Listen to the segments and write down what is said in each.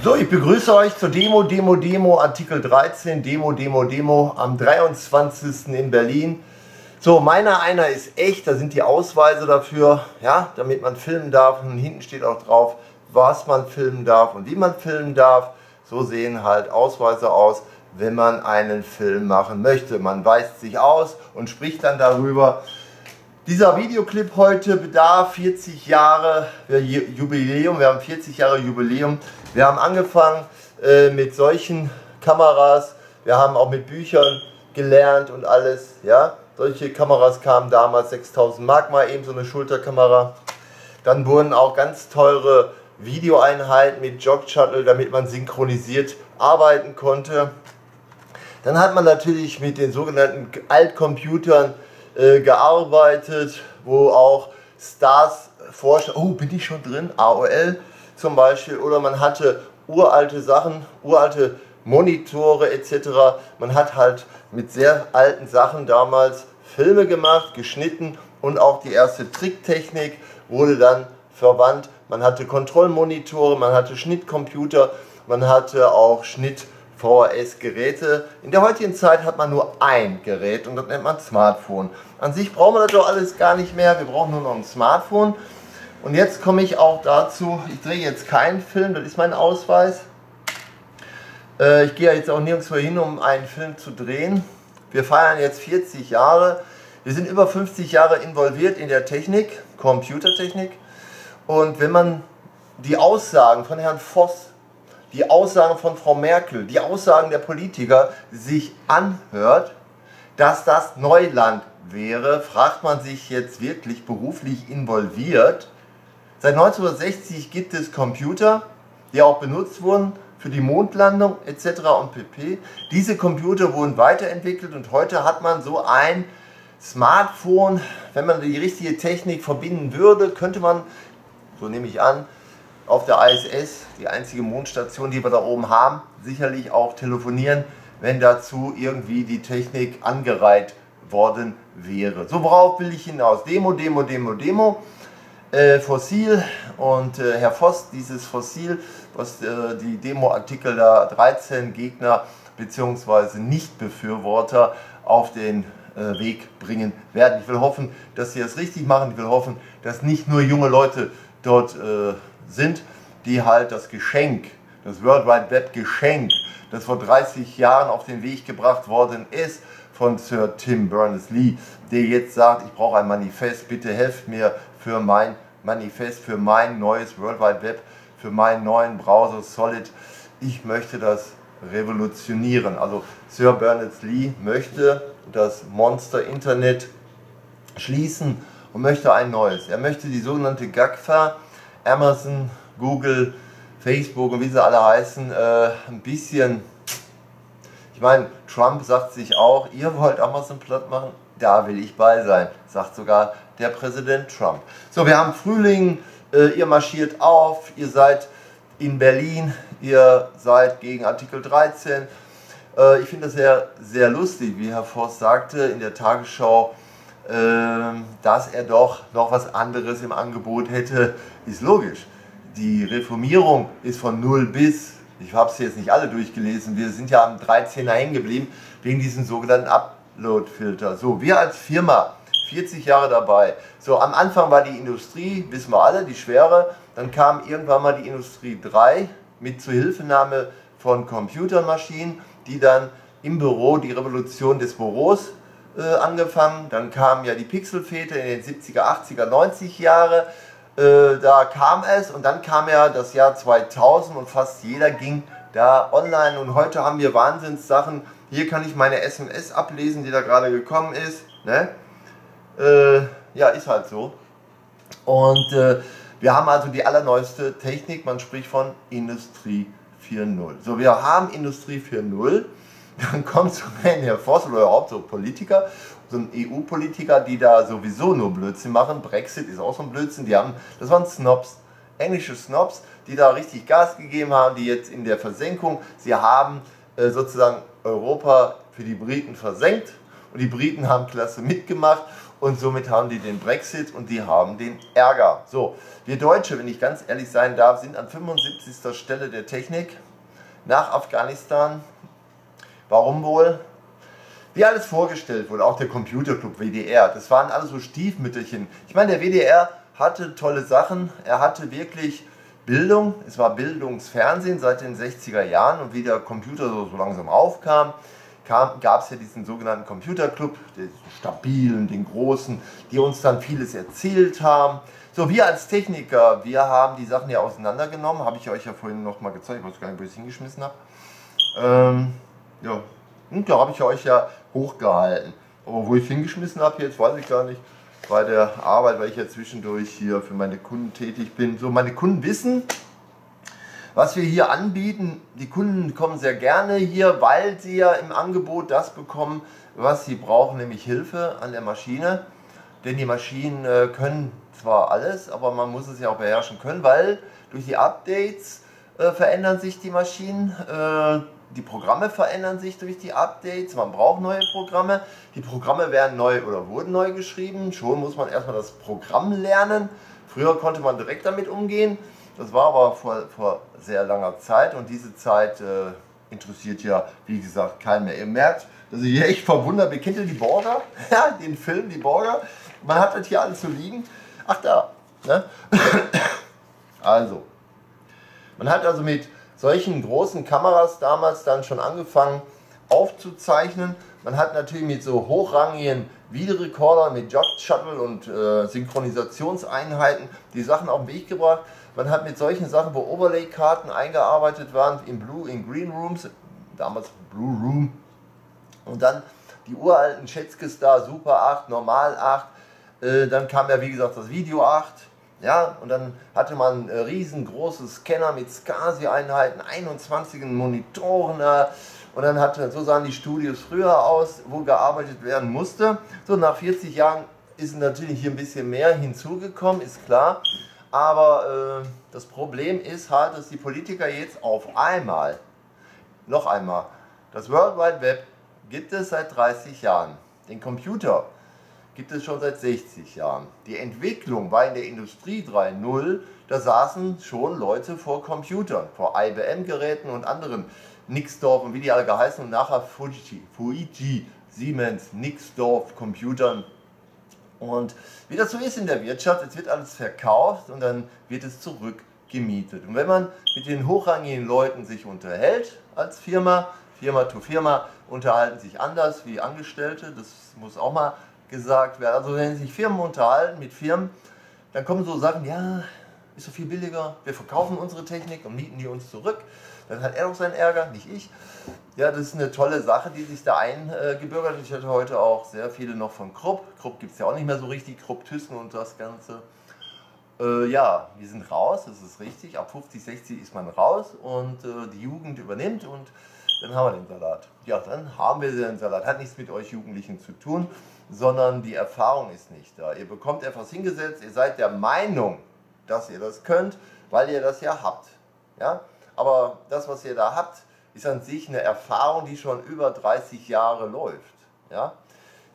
So, ich begrüße euch zur Demo, Demo, Demo, Artikel 13, Demo, Demo, Demo am 23. in Berlin. So, meiner einer ist echt, da sind die Ausweise dafür, ja, damit man filmen darf. Und hinten steht auch drauf, was man filmen darf und wie man filmen darf. So sehen halt Ausweise aus, wenn man einen Film machen möchte. Man weist sich aus und spricht dann darüber. Dieser Videoclip heute bedarf 40 Jahre Jubiläum, wir haben 40 Jahre Jubiläum. Wir haben angefangen äh, mit solchen Kameras, wir haben auch mit Büchern gelernt und alles. Ja? Solche Kameras kamen damals 6000 Mark mal eben so eine Schulterkamera. Dann wurden auch ganz teure Videoeinheiten mit Jog Shuttle, damit man synchronisiert arbeiten konnte. Dann hat man natürlich mit den sogenannten Altcomputern äh, gearbeitet, wo auch Stars vorstellen, oh, bin ich schon drin, AOL zum Beispiel, oder man hatte uralte Sachen, uralte Monitore etc. Man hat halt mit sehr alten Sachen damals Filme gemacht, geschnitten und auch die erste Tricktechnik wurde dann verwandt. Man hatte Kontrollmonitore, man hatte Schnittcomputer, man hatte auch Schnitt VHS-Geräte. In der heutigen Zeit hat man nur ein Gerät und das nennt man Smartphone. An sich brauchen wir das doch alles gar nicht mehr, wir brauchen nur noch ein Smartphone. Und jetzt komme ich auch dazu, ich drehe jetzt keinen Film, das ist mein Ausweis. Äh, ich gehe ja jetzt auch nirgendwo hin, um einen Film zu drehen. Wir feiern jetzt 40 Jahre. Wir sind über 50 Jahre involviert in der Technik, Computertechnik. Und wenn man die Aussagen von Herrn Voss die Aussagen von Frau Merkel, die Aussagen der Politiker sich anhört, dass das Neuland wäre, fragt man sich jetzt wirklich beruflich involviert. Seit 1960 gibt es Computer, die auch benutzt wurden für die Mondlandung etc. und pp. Diese Computer wurden weiterentwickelt und heute hat man so ein Smartphone, wenn man die richtige Technik verbinden würde, könnte man, so nehme ich an, auf der ISS, die einzige Mondstation, die wir da oben haben, sicherlich auch telefonieren, wenn dazu irgendwie die Technik angereiht worden wäre. So, worauf will ich hinaus? Demo, Demo, Demo, Demo. Äh, Fossil und äh, Herr Voss, dieses Fossil, was äh, die Demo-Artikel da 13 Gegner bzw. Nicht-Befürworter auf den äh, Weg bringen werden. Ich will hoffen, dass sie das richtig machen. Ich will hoffen, dass nicht nur junge Leute dort äh, sind, die halt das Geschenk, das World Wide Web Geschenk, das vor 30 Jahren auf den Weg gebracht worden ist von Sir Tim Berners-Lee, der jetzt sagt, ich brauche ein Manifest, bitte helft mir für mein Manifest, für mein neues World Wide Web, für meinen neuen Browser Solid. Ich möchte das revolutionieren. Also Sir Berners-Lee möchte das Monster Internet schließen und möchte ein neues. Er möchte die sogenannte GAGFA, Amazon, Google, Facebook und wie sie alle heißen, äh, ein bisschen, ich meine, Trump sagt sich auch, ihr wollt Amazon platt machen, da will ich bei sein, sagt sogar der Präsident Trump. So, wir haben Frühling, äh, ihr marschiert auf, ihr seid in Berlin, ihr seid gegen Artikel 13. Äh, ich finde das sehr, sehr lustig, wie Herr Voss sagte in der Tagesschau, ähm, dass er doch noch was anderes im Angebot hätte, ist logisch. Die Reformierung ist von 0 bis, ich habe es jetzt nicht alle durchgelesen, wir sind ja am 13er hängen geblieben, wegen diesem sogenannten Upload-Filter. So, wir als Firma, 40 Jahre dabei. So, am Anfang war die Industrie, wissen wir alle, die schwere. Dann kam irgendwann mal die Industrie 3 mit Zuhilfenahme von Computermaschinen, die dann im Büro die Revolution des Büros äh, angefangen. Dann kamen ja die Pixelväter in den 70er, 80er, 90 Jahre. Äh, da kam es und dann kam ja das Jahr 2000 und fast jeder ging da online und heute haben wir Wahnsinnssachen. Hier kann ich meine SMS ablesen, die da gerade gekommen ist. Ne? Äh, ja, ist halt so. Und äh, wir haben also die allerneueste Technik, man spricht von Industrie 4.0. So, wir haben Industrie 4.0 dann kommt so ein Herr Voss oder überhaupt so Politiker, so ein EU-Politiker, die da sowieso nur Blödsinn machen. Brexit ist auch so ein Blödsinn. Die haben, das waren Snobs, englische Snobs, die da richtig Gas gegeben haben, die jetzt in der Versenkung, sie haben äh, sozusagen Europa für die Briten versenkt und die Briten haben klasse mitgemacht und somit haben die den Brexit und die haben den Ärger. So, wir Deutsche, wenn ich ganz ehrlich sein darf, sind an 75. Stelle der Technik nach Afghanistan. Warum wohl? Wie alles vorgestellt wurde, auch der Computerclub WDR, das waren alles so Stiefmütterchen. Ich meine, der WDR hatte tolle Sachen, er hatte wirklich Bildung, es war Bildungsfernsehen seit den 60er Jahren und wie der Computer so, langsam aufkam, gab es ja diesen sogenannten Computerclub, den stabilen, den großen, die uns dann vieles erzählt haben. So, wir als Techniker, wir haben die Sachen ja auseinandergenommen, habe ich euch ja vorhin nochmal gezeigt, ich weiß gar nicht, wo ich es hingeschmissen habe. Ähm, ja, und da habe ich euch ja hochgehalten. Aber wo ich es hingeschmissen habe, jetzt weiß ich gar nicht bei der Arbeit, weil ich ja zwischendurch hier für meine Kunden tätig bin. So, meine Kunden wissen, was wir hier anbieten. Die Kunden kommen sehr gerne hier, weil sie ja im Angebot das bekommen, was sie brauchen, nämlich Hilfe an der Maschine. Denn die Maschinen äh, können zwar alles, aber man muss es ja auch beherrschen können, weil durch die Updates äh, verändern sich die Maschinen. Äh, die Programme verändern sich durch die Updates, man braucht neue Programme. Die Programme werden neu oder wurden neu geschrieben. Schon muss man erstmal das Programm lernen. Früher konnte man direkt damit umgehen. Das war aber vor, vor sehr langer Zeit und diese Zeit äh, interessiert ja, wie gesagt, keinen mehr. Ihr merkt, dass ich hier echt verwundert bin. Kennt ihr die Borger? Ja, den Film, die Borger. Man hat das hier alles zu liegen. Ach, da. Ne? Also, man hat also mit solchen großen Kameras damals dann schon angefangen aufzuzeichnen. Man hat natürlich mit so hochrangigen Videorekordern, mit Jog Shuttle und äh, Synchronisationseinheiten die Sachen auf den Weg gebracht. Man hat mit solchen Sachen, wo Overlay-Karten eingearbeitet waren, in Blue, in Green Rooms, damals Blue Room, und dann die uralten Schätzke-Star Super 8, Normal 8, äh, dann kam ja wie gesagt das Video 8, ja, und dann hatte man äh, riesengroße Scanner mit SCSI-Einheiten, 21 Monitoren da. Und dann hatte, so sahen die Studios früher aus, wo gearbeitet werden musste. So, nach 40 Jahren ist natürlich hier ein bisschen mehr hinzugekommen, ist klar. Aber äh, das Problem ist halt, dass die Politiker jetzt auf einmal, noch einmal, das World Wide Web gibt es seit 30 Jahren. Den Computer gibt es schon seit 60 Jahren. Die Entwicklung war in der Industrie 3.0, da saßen schon Leute vor Computern, vor IBM-Geräten und anderen Nixdorf und wie die alle geheißen und nachher Fuji, Fuji Siemens, Nixdorf Computern. Und wie das so ist in der Wirtschaft, es wird alles verkauft und dann wird es zurückgemietet. Und wenn man mit den hochrangigen Leuten sich unterhält als Firma, Firma to Firma, unterhalten sich anders wie Angestellte, das muss auch mal gesagt werden. Also wenn sich Firmen unterhalten mit Firmen, dann kommen so Sachen, ja, ist so viel billiger, wir verkaufen unsere Technik und mieten die uns zurück. Dann hat er doch seinen Ärger, nicht ich. Ja, das ist eine tolle Sache, die sich da eingebürgert hat. Ich hatte heute auch sehr viele noch von Krupp. Krupp gibt es ja auch nicht mehr so richtig, Krupp Thyssen und das Ganze. Äh, ja, wir sind raus, das ist richtig. Ab 50, 60 ist man raus und äh, die Jugend übernimmt und dann haben wir den Salat. Ja, dann haben wir den Salat. Hat nichts mit euch Jugendlichen zu tun sondern die Erfahrung ist nicht da. Ihr bekommt etwas hingesetzt, ihr seid der Meinung, dass ihr das könnt, weil ihr das ja habt. Ja? Aber das, was ihr da habt, ist an sich eine Erfahrung, die schon über 30 Jahre läuft. Ja?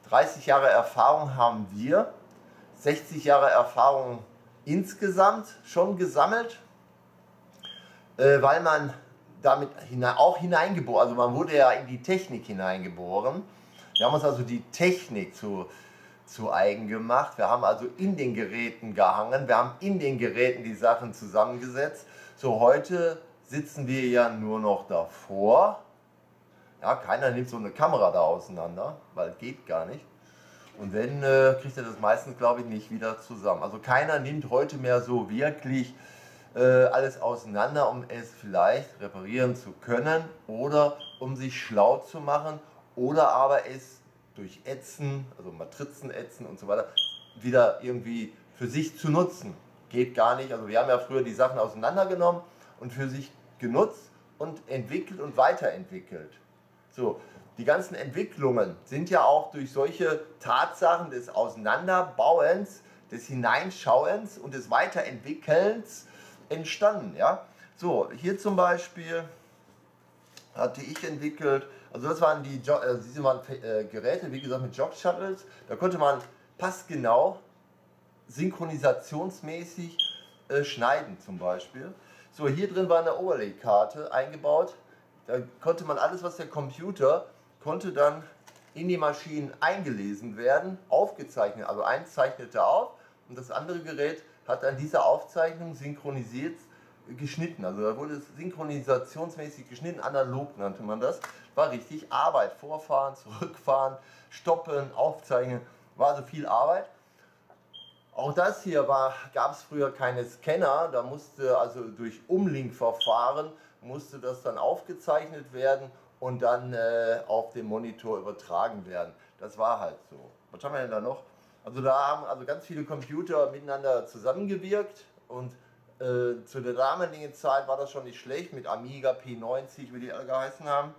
30 Jahre Erfahrung haben wir, 60 Jahre Erfahrung insgesamt schon gesammelt, äh, weil man damit auch hineingeboren, also man wurde ja in die Technik hineingeboren wir haben uns also die Technik zu, zu eigen gemacht. Wir haben also in den Geräten gehangen. Wir haben in den Geräten die Sachen zusammengesetzt. So heute sitzen wir ja nur noch davor. Ja, keiner nimmt so eine Kamera da auseinander, weil geht gar nicht. Und wenn, äh, kriegt er das meistens, glaube ich, nicht wieder zusammen. Also keiner nimmt heute mehr so wirklich äh, alles auseinander, um es vielleicht reparieren zu können oder um sich schlau zu machen oder aber es durch Ätzen, also Matrizen ätzen und so weiter, wieder irgendwie für sich zu nutzen. Geht gar nicht. Also wir haben ja früher die Sachen auseinandergenommen und für sich genutzt und entwickelt und weiterentwickelt. So, die ganzen Entwicklungen sind ja auch durch solche Tatsachen des Auseinanderbauens, des Hineinschauens und des Weiterentwickelns entstanden. Ja? So, hier zum Beispiel hatte ich entwickelt also das waren die jo äh, diese waren, äh, Geräte, wie gesagt, mit Jog-Shuttles. Da konnte man passgenau, synchronisationsmäßig äh, schneiden zum Beispiel. So, hier drin war eine Overlay-Karte eingebaut. Da konnte man alles, was der Computer konnte dann in die Maschinen eingelesen werden, aufgezeichnet. Also eins zeichnete auf und das andere Gerät hat dann diese Aufzeichnung synchronisiert geschnitten. Also da wurde es synchronisationsmäßig geschnitten, analog nannte man das. War richtig Arbeit. Vorfahren, zurückfahren, stoppen, aufzeichnen. War so viel Arbeit. Auch das hier gab es früher keine Scanner, da musste also durch Umlink-Verfahren musste das dann aufgezeichnet werden und dann äh, auf dem Monitor übertragen werden. Das war halt so. Was haben wir denn da noch? Also da haben also ganz viele Computer miteinander zusammengewirkt und äh, zu der damaligen Zeit war das schon nicht schlecht mit Amiga P90, wie die geheißen haben.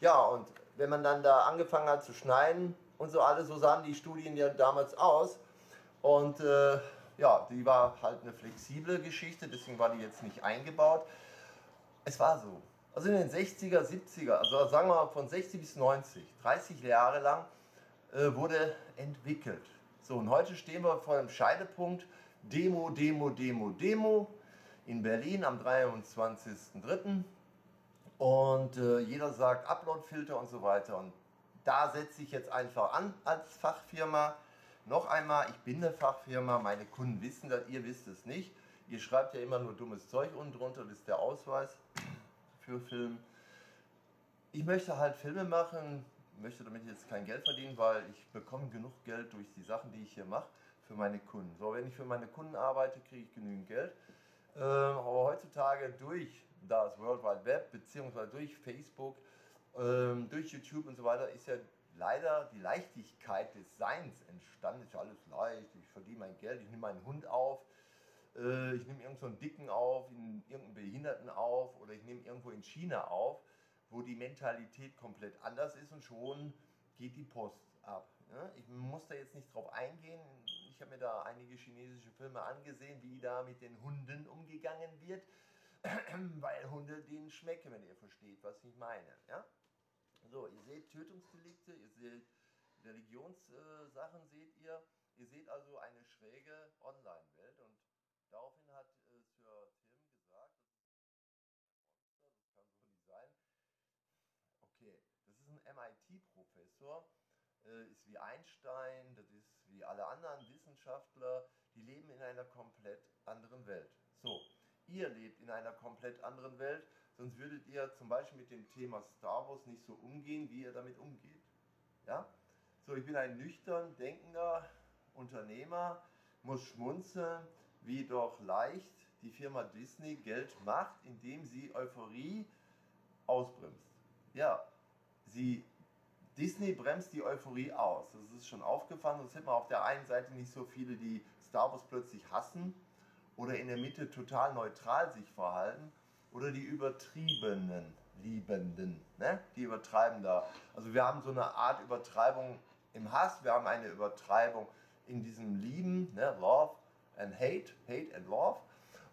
Ja, und wenn man dann da angefangen hat zu schneiden und so alles, so sahen die Studien ja damals aus. Und äh, ja, die war halt eine flexible Geschichte, deswegen war die jetzt nicht eingebaut. Es war so. Also in den 60er, 70er, also sagen wir mal von 60 bis 90, 30 Jahre lang äh, wurde entwickelt. So, und heute stehen wir vor dem Scheidepunkt Demo, Demo, Demo, Demo in Berlin am 23.03. Und äh, jeder sagt Upload-Filter und so weiter. Und da setze ich jetzt einfach an als Fachfirma. Noch einmal, ich bin eine Fachfirma, meine Kunden wissen das, ihr wisst es nicht. Ihr schreibt ja immer nur dummes Zeug unten drunter, das ist der Ausweis für Film. Ich möchte halt Filme machen, möchte damit jetzt kein Geld verdienen, weil ich bekomme genug Geld durch die Sachen, die ich hier mache für meine Kunden. So, wenn ich für meine Kunden arbeite, kriege ich genügend Geld. Ähm, aber heutzutage durch das World Wide Web beziehungsweise durch Facebook, ähm, durch YouTube und so weiter ist ja leider die Leichtigkeit des Seins entstanden. Ist ja alles leicht, ich verdiene mein Geld, ich nehme meinen Hund auf, äh, ich nehme irgendeinen so Dicken auf, irgendeinen Behinderten auf oder ich nehme irgendwo in China auf, wo die Mentalität komplett anders ist und schon geht die Post ab. Ich muss da jetzt nicht drauf eingehen. Ich habe mir da einige chinesische Filme angesehen, wie da mit den Hunden umgegangen wird, weil Hunde denen schmecken, wenn ihr versteht, was ich meine. Ja? So, ihr seht Tötungsdelikte, ihr seht Religionssachen, äh, seht ihr. Ihr seht also eine schräge Online-Welt und daraufhin hat äh, Sir Tim gesagt, das ist ein MIT-Professor äh, ist wie Einstein, das ist wie alle anderen Wissenschaftler, die leben in einer komplett anderen Welt. So, ihr lebt in einer komplett anderen Welt, sonst würdet ihr zum Beispiel mit dem Thema Star Wars nicht so umgehen, wie ihr damit umgeht. Ja? So, ich bin ein nüchtern denkender Unternehmer, muss schmunzeln, wie doch leicht die Firma Disney Geld macht, indem sie Euphorie ausbremst. Ja, sie Disney bremst die Euphorie aus. Das ist schon aufgefallen. Sonst hätte man auf der einen Seite nicht so viele, die Star Wars plötzlich hassen oder in der Mitte total neutral sich verhalten oder die übertriebenen Liebenden. Ne? Die übertreiben da. Also wir haben so eine Art Übertreibung im Hass, wir haben eine Übertreibung in diesem Lieben, ne? Love and Hate, Hate and Love.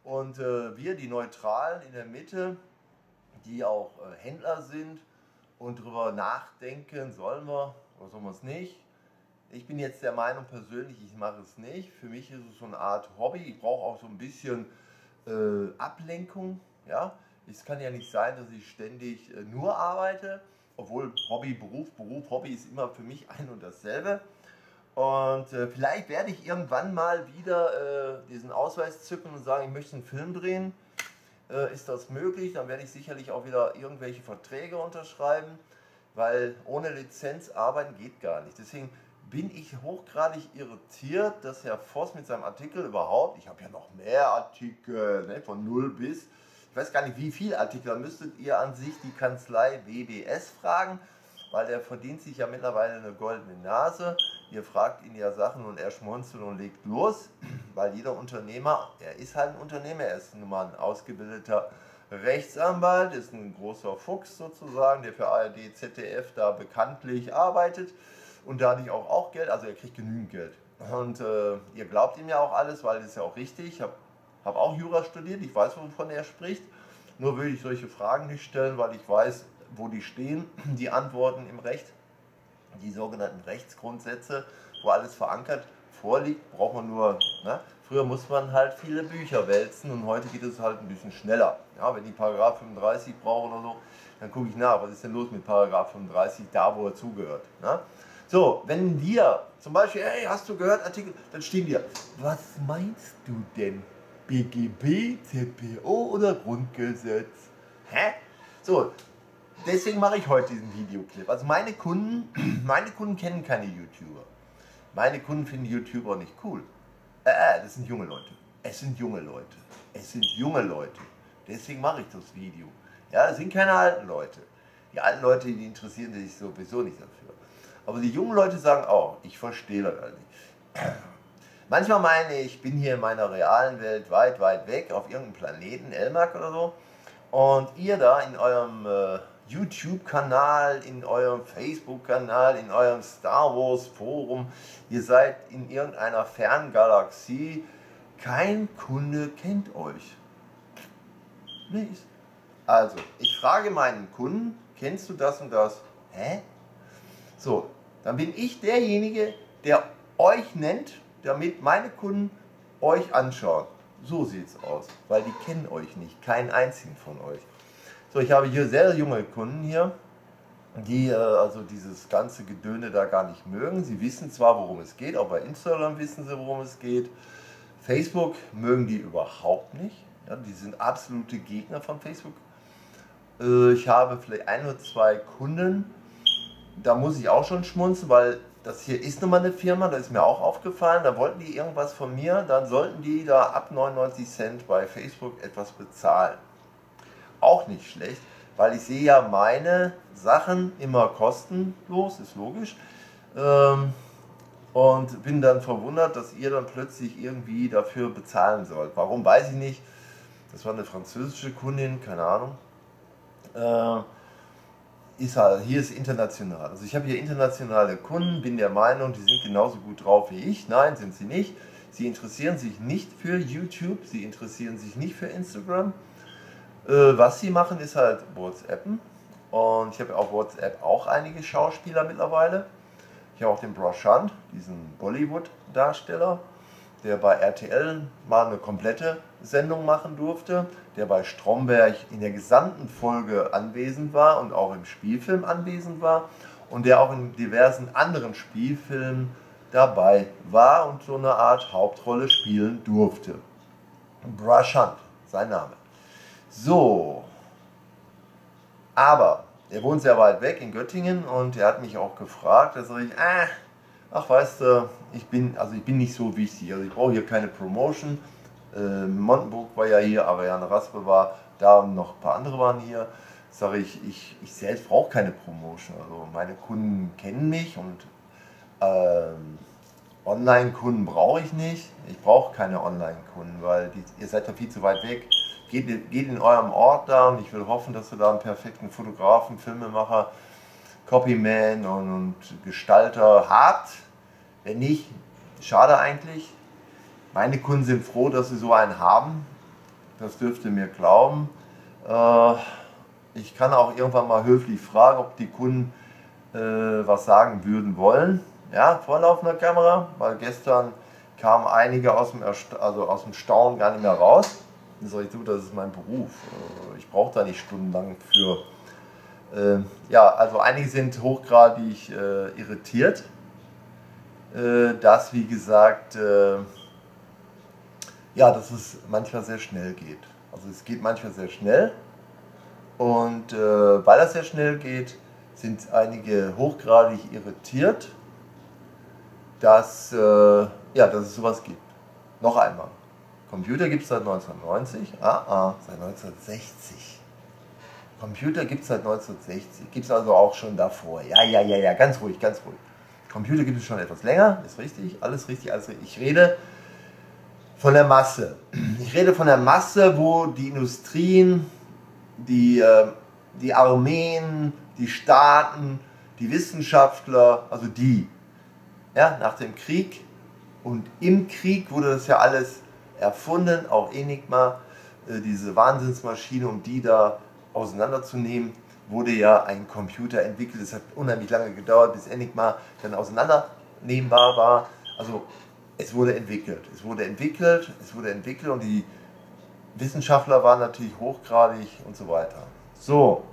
Und äh, wir, die Neutralen in der Mitte, die auch äh, Händler sind, und darüber nachdenken, sollen wir oder sollen wir es nicht. Ich bin jetzt der Meinung persönlich, ich mache es nicht. Für mich ist es so eine Art Hobby. Ich brauche auch so ein bisschen äh, Ablenkung. Ja? Es kann ja nicht sein, dass ich ständig äh, nur arbeite, obwohl Hobby, Beruf, Beruf, Hobby ist immer für mich ein und dasselbe. Und äh, vielleicht werde ich irgendwann mal wieder äh, diesen Ausweis zücken und sagen, ich möchte einen Film drehen äh, ist das möglich. Dann werde ich sicherlich auch wieder irgendwelche Verträge unterschreiben, weil ohne Lizenz arbeiten geht gar nicht. Deswegen bin ich hochgradig irritiert, dass Herr Voss mit seinem Artikel überhaupt, ich habe ja noch mehr Artikel, ne, von 0 bis, ich weiß gar nicht wie viele Artikel, da müsstet ihr an sich die Kanzlei WBS fragen, weil der verdient sich ja mittlerweile eine goldene Nase. Ihr fragt ihn ja Sachen und er schmunzelt und legt los, weil jeder Unternehmer, er ist halt ein Unternehmer, er ist nun mal ein ausgebildeter Rechtsanwalt, ist ein großer Fuchs sozusagen, der für ARD, ZDF da bekanntlich arbeitet und dadurch auch, auch Geld, also er kriegt genügend Geld. Und äh, ihr glaubt ihm ja auch alles, weil das ist ja auch richtig. Ich habe hab auch Jura studiert, ich weiß, wovon er spricht. Nur würde ich solche Fragen nicht stellen, weil ich weiß, wo die stehen, die Antworten im Recht die sogenannten Rechtsgrundsätze, wo alles verankert vorliegt, braucht man nur, ne? früher muss man halt viele Bücher wälzen und heute geht es halt ein bisschen schneller. Ja, wenn ich Paragraph 35 brauche oder so, dann gucke ich nach, was ist denn los mit Paragraph 35, da wo er zugehört. Ne? So, wenn wir zum Beispiel, hey, hast du gehört, Artikel, dann stehen wir, was meinst du denn? BGB, ZPO oder Grundgesetz? Hä? So, deswegen mache ich heute diesen Videoclip. Also meine Kunden, meine Kunden kennen keine YouTuber. Meine Kunden finden YouTuber nicht cool. Äh, äh, das sind junge Leute. Es sind junge Leute. Es sind junge Leute. Deswegen mache ich das Video. Ja, es sind keine alten Leute. Die alten Leute, die interessieren sich sowieso nicht dafür. Aber die jungen Leute sagen auch, ich verstehe das nicht. Manchmal meine ich, ich bin hier in meiner realen Welt weit, weit weg, auf irgendeinem Planeten, Elmark oder so. Und ihr da in eurem äh, YouTube-Kanal, in eurem Facebook-Kanal, in eurem Star Wars-Forum, ihr seid in irgendeiner Ferngalaxie, kein Kunde kennt euch. Nicht. Also, ich frage meinen Kunden, kennst du das und das? Hä? So, dann bin ich derjenige, der euch nennt, damit meine Kunden euch anschauen. So sieht es aus, weil die kennen euch nicht, keinen einzigen von euch. So, ich habe hier sehr junge Kunden hier, die äh, also dieses ganze Gedöne da gar nicht mögen. Sie wissen zwar, worum es geht, auch bei Instagram wissen sie, worum es geht. Facebook mögen die überhaupt nicht. Ja, die sind absolute Gegner von Facebook. Äh, ich habe vielleicht ein oder zwei Kunden, da muss ich auch schon schmunzen, weil das hier ist nun mal eine Firma, das ist mir auch aufgefallen, da wollten die irgendwas von mir, dann sollten die da ab 99 Cent bei Facebook etwas bezahlen. Auch nicht schlecht, weil ich sehe ja meine Sachen immer kostenlos, ist logisch. Ähm, und bin dann verwundert, dass ihr dann plötzlich irgendwie dafür bezahlen sollt. Warum weiß ich nicht. Das war eine französische Kundin, keine Ahnung. Äh, ist halt, hier ist international. Also ich habe hier internationale Kunden, bin der Meinung, die sind genauso gut drauf wie ich. Nein, sind sie nicht. Sie interessieren sich nicht für YouTube, sie interessieren sich nicht für Instagram. Äh, was sie machen, ist halt WhatsAppen. Und ich habe auf WhatsApp auch einige Schauspieler mittlerweile. Ich habe auch den Broshant, diesen Bollywood-Darsteller der bei RTL mal eine komplette Sendung machen durfte, der bei Stromberg in der gesamten Folge anwesend war und auch im Spielfilm anwesend war und der auch in diversen anderen Spielfilmen dabei war und so eine Art Hauptrolle spielen durfte. Brashant, sein Name. So, aber er wohnt sehr weit weg in Göttingen und er hat mich auch gefragt, da sage ich, ah, ach weißt du, ich bin, also ich bin nicht so wichtig, also ich brauche hier keine Promotion. Äh, Montenburg war ja hier, Ariane Raspe war da und noch ein paar andere waren hier. Sage ich, ich, ich selbst brauche keine Promotion. Also meine Kunden kennen mich und ähm, Online-Kunden brauche ich nicht. Ich brauche keine Online-Kunden, weil die, ihr seid da viel zu weit weg. Geht, geht in eurem Ort da und ich will hoffen, dass ihr da einen perfekten Fotografen, Filmemacher, Copyman und, und Gestalter habt wenn nicht, schade eigentlich. Meine Kunden sind froh, dass sie so einen haben. Das dürft ihr mir glauben. Äh, ich kann auch irgendwann mal höflich fragen, ob die Kunden äh, was sagen würden wollen. Ja, vor laufender Kamera, weil gestern kamen einige aus dem, also aus dem Staunen gar nicht mehr raus. Sage ich, du, das ist mein Beruf. Äh, ich brauche da nicht stundenlang für. Ja, also einige sind hochgradig irritiert äh, dass, wie gesagt, äh, ja, dass es manchmal sehr schnell geht. Also es geht manchmal sehr schnell und äh, weil das sehr schnell geht, sind einige hochgradig irritiert, dass, äh, ja, dass es sowas gibt. Noch einmal. Computer gibt es seit 1990, ah, ah, seit 1960. Computer gibt es seit 1960, gibt es also auch schon davor. Ja, ja, ja, ja, ganz ruhig, ganz ruhig. Computer gibt es schon etwas länger, ist richtig, alles richtig, alles richtig. Ich rede von der Masse. Ich rede von der Masse, wo die Industrien, die, äh, die Armeen, die Staaten, die Wissenschaftler, also die, ja, nach dem Krieg und im Krieg wurde das ja alles erfunden, auch Enigma, äh, diese Wahnsinnsmaschine, um die da auseinanderzunehmen wurde ja ein Computer entwickelt. Es hat unheimlich lange gedauert, bis Enigma dann auseinandernehmbar war. Also es wurde entwickelt. Es wurde entwickelt, es wurde entwickelt und die Wissenschaftler waren natürlich hochgradig und so weiter. So,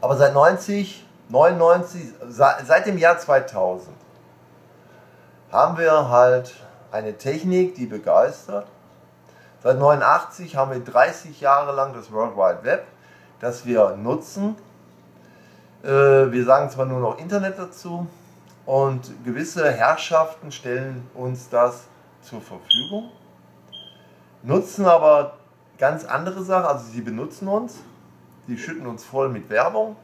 aber seit 90, 99, seit dem Jahr 2000 haben wir halt eine Technik, die begeistert. Seit 89 haben wir 30 Jahre lang das World Wide Web, das wir nutzen. Äh, wir sagen zwar nur noch Internet dazu und gewisse Herrschaften stellen uns das zur Verfügung nutzen aber ganz andere Sachen. Also sie benutzen uns, sie schütten uns voll mit Werbung.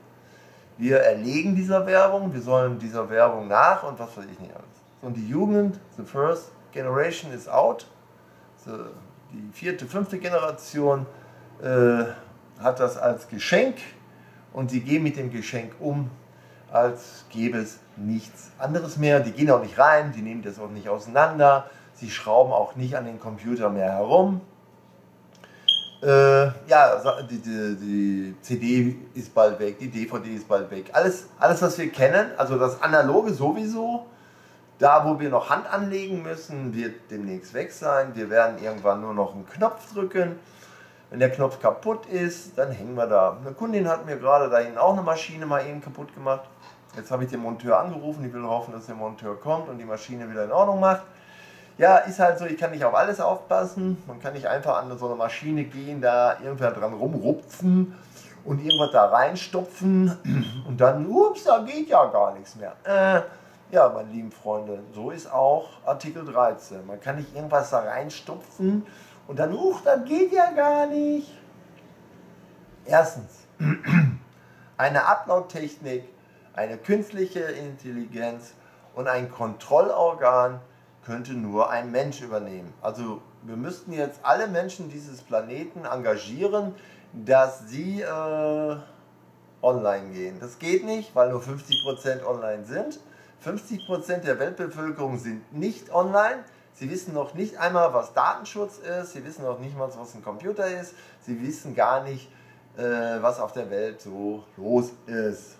Wir erlegen dieser Werbung, wir sollen dieser Werbung nach und was weiß ich nicht alles. Und die Jugend, the first generation is out. die vierte, fünfte Generation äh, hat das als Geschenk und sie gehen mit dem Geschenk um, als gäbe es nichts anderes mehr. Die gehen auch nicht rein, die nehmen das auch nicht auseinander Sie schrauben auch nicht an den Computer mehr herum. Äh, ja, die, die, die, CD ist bald weg, die DVD ist bald weg. Alles, alles, was wir kennen, also das Analoge sowieso, da wo wir noch Hand anlegen müssen, wird demnächst weg sein. Wir werden irgendwann nur noch einen Knopf drücken. Wenn der Knopf kaputt ist, dann hängen wir da. Eine Kundin hat mir gerade da hinten auch eine Maschine mal eben kaputt gemacht. Jetzt habe ich den Monteur angerufen. Ich will hoffen, dass der Monteur kommt und die Maschine wieder in Ordnung macht. Ja, ist halt so, ich kann nicht auf alles aufpassen. Man kann nicht einfach an so eine Maschine gehen, da irgendwer dran rumrupfen und irgendwas da reinstopfen und dann, ups, da geht ja gar nichts mehr. Äh, ja, meine lieben Freunde, so ist auch Artikel 13. Man kann nicht irgendwas da reinstopfen und dann, uch, das geht ja gar nicht. Erstens, eine Upload-Technik, eine künstliche Intelligenz und ein Kontrollorgan könnte nur ein Mensch übernehmen. Also wir müssten jetzt alle Menschen dieses Planeten engagieren, dass sie äh, online gehen. Das geht nicht, weil nur 50% online sind. 50% der Weltbevölkerung sind nicht online. Sie wissen noch nicht einmal, was Datenschutz ist. Sie wissen noch nicht mal, was ein Computer ist. Sie wissen gar nicht, äh, was auf der Welt so los ist.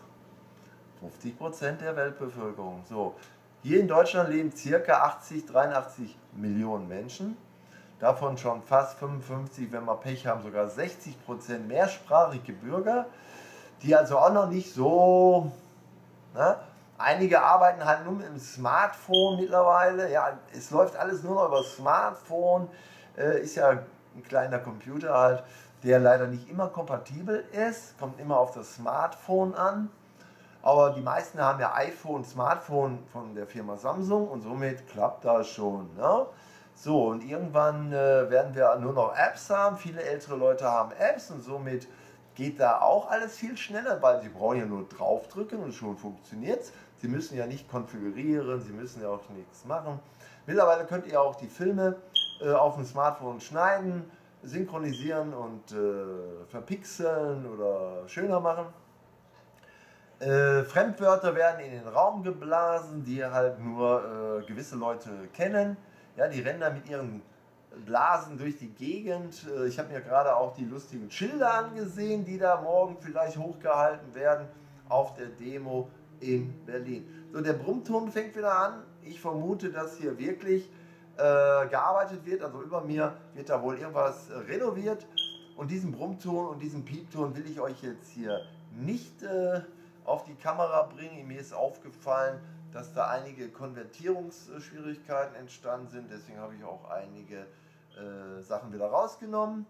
50% der Weltbevölkerung. So, hier in Deutschland leben ca. 80, 83 Millionen Menschen. Davon schon fast 55, wenn wir Pech haben, sogar 60 Prozent mehrsprachige Bürger, die also auch noch nicht so. Ne? Einige arbeiten halt nur mit dem Smartphone mittlerweile. Ja, es läuft alles nur noch über das Smartphone. Äh, ist ja ein kleiner Computer halt, der leider nicht immer kompatibel ist. Kommt immer auf das Smartphone an. Aber die meisten haben ja iPhone, Smartphone von der Firma Samsung und somit klappt das schon. Ne? So, und irgendwann äh, werden wir nur noch Apps haben. Viele ältere Leute haben Apps und somit geht da auch alles viel schneller, weil sie brauchen ja nur draufdrücken und schon funktioniert es. Sie müssen ja nicht konfigurieren, sie müssen ja auch nichts machen. Mittlerweile könnt ihr auch die Filme äh, auf dem Smartphone schneiden, synchronisieren und äh, verpixeln oder schöner machen. Äh, Fremdwörter werden in den Raum geblasen, die halt nur äh, gewisse Leute kennen. Ja, die rennen da mit ihren Blasen durch die Gegend. Äh, ich habe mir gerade auch die lustigen Schilder angesehen, die da morgen vielleicht hochgehalten werden auf der Demo in Berlin. So, der Brummton fängt wieder an. Ich vermute, dass hier wirklich äh, gearbeitet wird. Also über mir wird da wohl irgendwas äh, renoviert. Und diesen Brummton und diesen Piepton will ich euch jetzt hier nicht äh, auf die Kamera bringen. Mir ist aufgefallen, dass da einige Konvertierungsschwierigkeiten entstanden sind. Deswegen habe ich auch einige äh, Sachen wieder rausgenommen.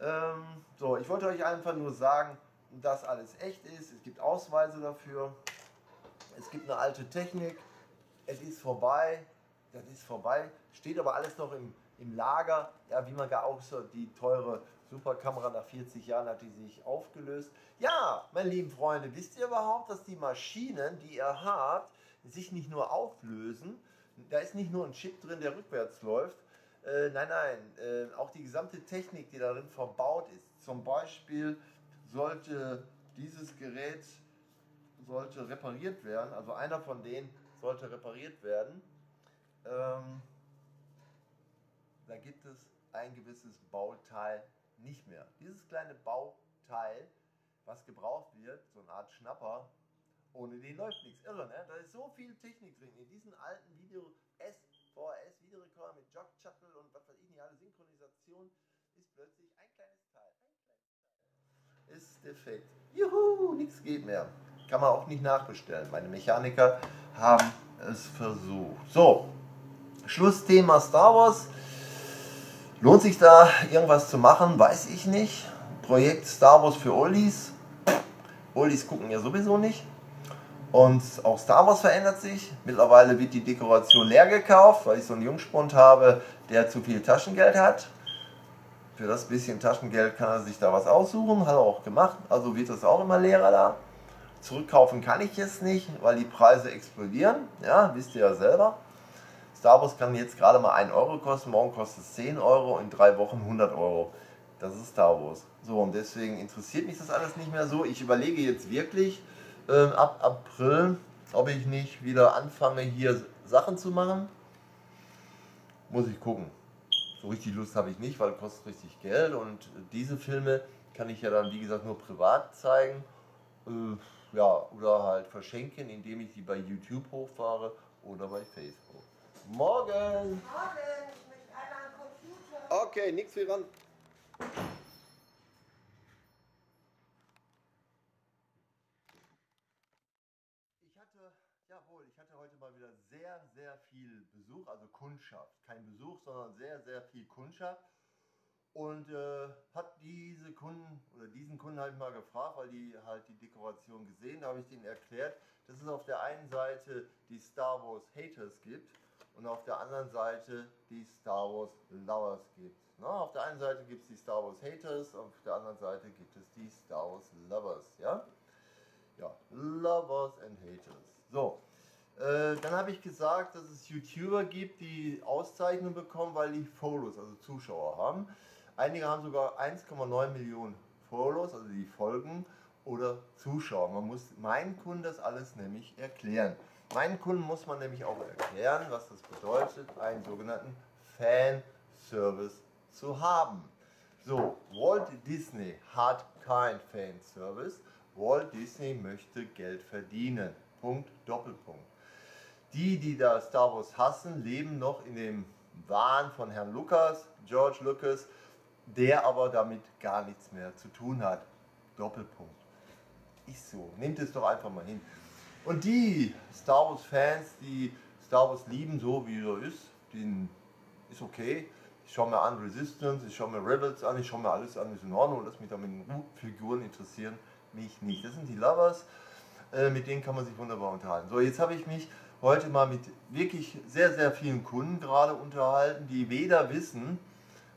Ähm, so, ich wollte euch einfach nur sagen, dass alles echt ist. Es gibt Ausweise dafür. Es gibt eine alte Technik. Es ist vorbei. Das ist vorbei. Steht aber alles noch im, im Lager. Ja, wie man gar auch so die teure Superkamera nach 40 Jahren hat die sich aufgelöst. Ja, meine lieben Freunde, wisst ihr überhaupt, dass die Maschinen, die ihr habt, sich nicht nur auflösen, da ist nicht nur ein Chip drin, der rückwärts läuft, äh, nein, nein, äh, auch die gesamte Technik, die darin verbaut ist. Zum Beispiel sollte dieses Gerät sollte repariert werden, also einer von denen sollte repariert werden. Ähm, da gibt es ein gewisses Bauteil, nicht mehr. Dieses kleine Bauteil, was gebraucht wird, so eine Art Schnapper, ohne den läuft nichts. Irre, ne? Da ist so viel Technik drin. In diesen alten Video S VHS Videorekorder mit Jog Shuttle und was weiß ich nicht, alle Synchronisation ist plötzlich ein kleines Teil. Ein kleines Teil. Ist defekt. Juhu, nichts geht mehr. Kann man auch nicht nachbestellen. Meine Mechaniker haben es versucht. So, Schlussthema Star Wars. Lohnt sich da irgendwas zu machen? Weiß ich nicht. Projekt Star Wars für Oldies. Oldies gucken ja sowieso nicht. Und auch Star Wars verändert sich. Mittlerweile wird die Dekoration leer gekauft, weil ich so einen Jungspund habe, der zu viel Taschengeld hat. Für das bisschen Taschengeld kann er sich da was aussuchen, hat er auch gemacht. Also wird es auch immer leerer da. Zurückkaufen kann ich jetzt nicht, weil die Preise explodieren. Ja, wisst ihr ja selber. Star Wars kann jetzt gerade mal 1 Euro kosten, morgen kostet es 10 Euro, in drei Wochen 100 Euro. Das ist Star Wars. So, und deswegen interessiert mich das alles nicht mehr so. Ich überlege jetzt wirklich äh, ab April, ob ich nicht wieder anfange, hier Sachen zu machen. Muss ich gucken. So richtig Lust habe ich nicht, weil kostet richtig Geld. Und diese Filme kann ich ja dann, wie gesagt, nur privat zeigen. Äh, ja, oder halt verschenken, indem ich die bei YouTube hochfahre oder bei Facebook. Morgen! Morgen, ich möchte einmal einen Computer. Okay, nichts wie ran. Ich hatte, jawohl, ich hatte heute mal wieder sehr, sehr viel Besuch, also Kundschaft. Kein Besuch, sondern sehr, sehr viel Kundschaft. Und äh, hat diese Kunden oder diesen Kunden ich mal gefragt, weil die halt die Dekoration gesehen, da habe ich denen erklärt, dass es auf der einen Seite die Star Wars Haters gibt und auf der anderen Seite die Star Wars Lovers gibt. Na, auf der einen Seite gibt es die Star Wars Haters, auf der anderen Seite gibt es die Star Wars Lovers. Ja, ja Lovers and Haters. So, äh, dann habe ich gesagt, dass es YouTuber gibt, die Auszeichnungen bekommen, weil die Followers, also Zuschauer haben. Einige haben sogar 1,9 Millionen Follows, also die folgen oder Zuschauer. Man muss meinen Kunden das alles nämlich erklären. Meinen Kunden muss man nämlich auch erklären, was das bedeutet, einen sogenannten Fanservice zu haben. So, Walt Disney hat kein Fanservice. Walt Disney möchte Geld verdienen. Punkt, Doppelpunkt. Die, die da Star Wars hassen, leben noch in dem Wahn von Herrn Lucas, George Lucas, der aber damit gar nichts mehr zu tun hat. Doppelpunkt. Ist so. Nehmt es doch einfach mal hin. Und die Star Wars Fans, die Star Wars lieben, so wie er ist, den ist okay. Ich schaue mir an Resistance, ich schaue mir Rebels an, ich schaue mir alles an, ist in Ordnung, lass mich da mit den Figuren interessieren, mich nicht. Das sind die Lovers, äh, mit denen kann man sich wunderbar unterhalten. So, jetzt habe ich mich heute mal mit wirklich sehr, sehr vielen Kunden gerade unterhalten, die weder wissen,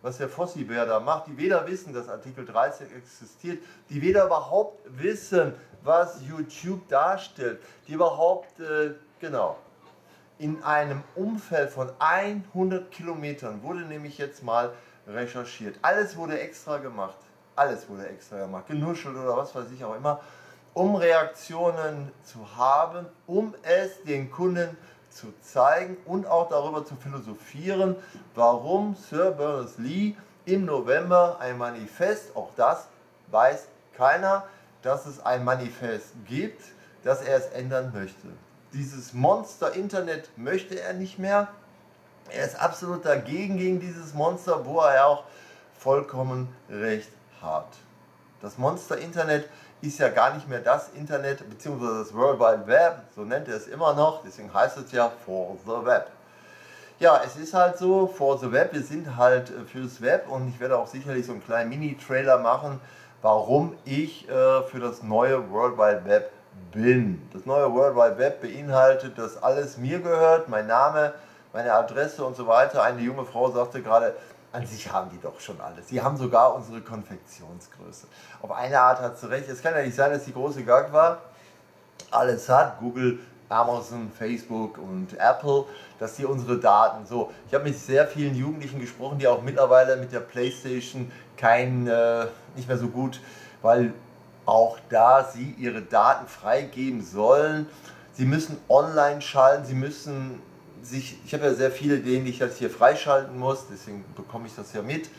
was der Fossi-Bär da macht, die weder wissen, dass Artikel 13 existiert, die weder überhaupt wissen, was YouTube darstellt, die überhaupt, äh, genau, in einem Umfeld von 100 Kilometern wurde nämlich jetzt mal recherchiert. Alles wurde extra gemacht. Alles wurde extra gemacht. Genuschelt oder was weiß ich auch immer. Um Reaktionen zu haben, um es den Kunden zu zu zeigen und auch darüber zu philosophieren, warum Sir Berners-Lee im November ein Manifest, auch das weiß keiner, dass es ein Manifest gibt, dass er es ändern möchte. Dieses Monster-Internet möchte er nicht mehr. Er ist absolut dagegen gegen dieses Monster, wo er auch vollkommen recht hat. Das Monster-Internet ist ja gar nicht mehr das Internet, beziehungsweise das World Wide Web, so nennt er es immer noch, deswegen heißt es ja For the Web. Ja, es ist halt so, For the Web, wir sind halt äh, fürs Web und ich werde auch sicherlich so einen kleinen Mini-Trailer machen, warum ich äh, für das neue World Wide Web bin. Das neue World Wide Web beinhaltet, dass alles mir gehört, mein Name, meine Adresse und so weiter. Eine junge Frau sagte gerade, an sich haben die doch schon alles. Sie haben sogar unsere Konfektionsgröße. Auf eine Art hat sie recht. Es kann ja nicht sein, dass die große Gag war. Alles hat. Google, Amazon, Facebook und Apple, dass die unsere Daten so. Ich habe mit sehr vielen Jugendlichen gesprochen, die auch mittlerweile mit der PlayStation kein, äh, nicht mehr so gut, weil auch da sie ihre Daten freigeben sollen. Sie müssen online schalten, sie müssen sich, ich habe ja sehr viele denen, die ich jetzt hier freischalten muss, deswegen bekomme ich das ja mit.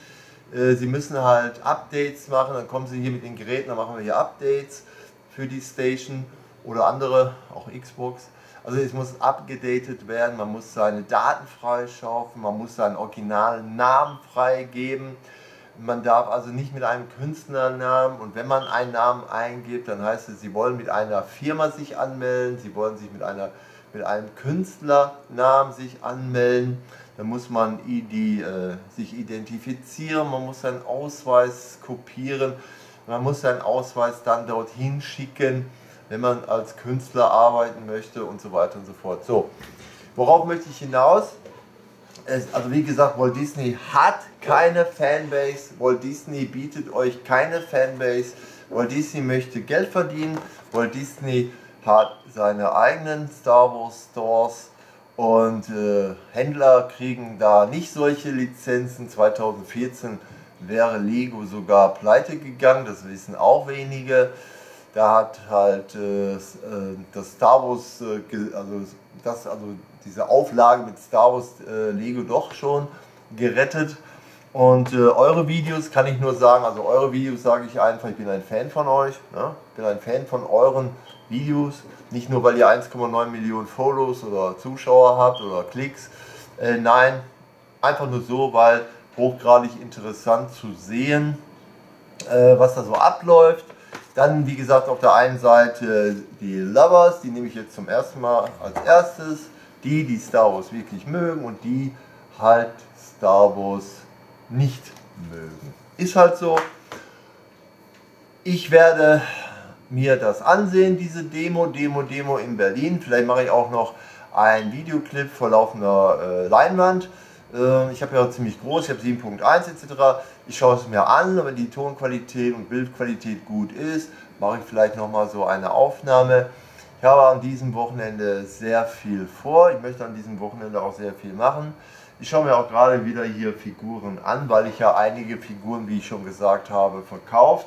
Äh, sie müssen halt Updates machen, dann kommen sie hier mit den Geräten, dann machen wir hier Updates für die Station oder andere, auch Xbox. Also es muss abgedatet werden, man muss seine Daten freischaufen, man muss seinen originalen Namen freigeben. Man darf also nicht mit einem Künstlernamen und wenn man einen Namen eingibt, dann heißt es, Sie wollen mit einer Firma sich anmelden, Sie wollen sich mit, einer, mit einem Künstlernamen sich anmelden. Dann muss man die, äh, sich identifizieren, man muss seinen Ausweis kopieren, man muss seinen Ausweis dann dorthin schicken, wenn man als Künstler arbeiten möchte und so weiter und so fort. So, worauf möchte ich hinaus? Es, also wie gesagt, Walt Disney hat keine Fanbase, Walt Disney bietet euch keine Fanbase, Walt Disney möchte Geld verdienen, Walt Disney hat seine eigenen Star Wars Stores und äh, Händler kriegen da nicht solche Lizenzen. 2014 wäre Lego sogar pleite gegangen, das wissen auch wenige. Da hat halt äh, äh das Star Wars, äh, also, das, also diese Auflage mit Star Wars äh, Lego doch schon gerettet. Und äh, eure Videos kann ich nur sagen, also eure Videos sage ich einfach, ich bin ein Fan von euch. Ne? Bin ein Fan von euren Videos. Nicht nur, weil ihr 1,9 Millionen Follows oder Zuschauer habt oder Klicks. Äh, nein, einfach nur so, weil hochgradig interessant zu sehen, äh, was da so abläuft. Dann, wie gesagt, auf der einen Seite die Lovers, die nehme ich jetzt zum ersten Mal als erstes. Die, die Star Wars wirklich mögen und die halt Star Wars nicht mögen. Ist halt so. Ich werde mir das ansehen, diese Demo, Demo, Demo in Berlin. Vielleicht mache ich auch noch einen Videoclip vor laufender äh, Leinwand. Äh, ich habe ja ziemlich groß, ich habe 7.1 etc. Ich schaue es mir an, wenn die Tonqualität und Bildqualität gut ist, mache ich vielleicht nochmal so eine Aufnahme. Ich habe an diesem Wochenende sehr viel vor. Ich möchte an diesem Wochenende auch sehr viel machen. Ich schaue mir auch gerade wieder hier Figuren an, weil ich ja einige Figuren, wie ich schon gesagt habe, verkauft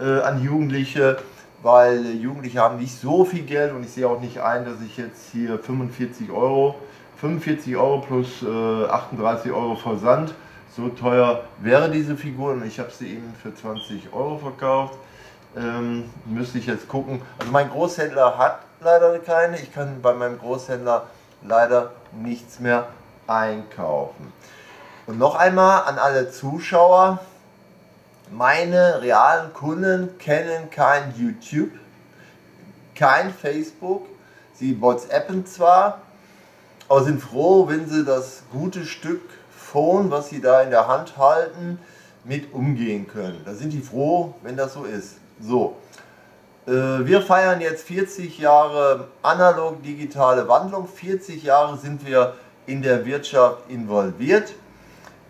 äh, an Jugendliche weil Jugendliche haben nicht so viel Geld und ich sehe auch nicht ein, dass ich jetzt hier 45 Euro, 45 Euro plus äh, 38 Euro Versand, so teuer wäre diese Figur und ich habe sie eben für 20 Euro verkauft. Ähm, müsste ich jetzt gucken. Also mein Großhändler hat leider keine, ich kann bei meinem Großhändler leider nichts mehr einkaufen. Und noch einmal an alle Zuschauer, meine realen Kunden kennen kein YouTube, kein Facebook. Sie WhatsAppen zwar, aber sind froh, wenn sie das gute Stück Phone, was sie da in der Hand halten, mit umgehen können. Da sind die froh, wenn das so ist. So, äh, wir feiern jetzt 40 Jahre analog-digitale Wandlung. 40 Jahre sind wir in der Wirtschaft involviert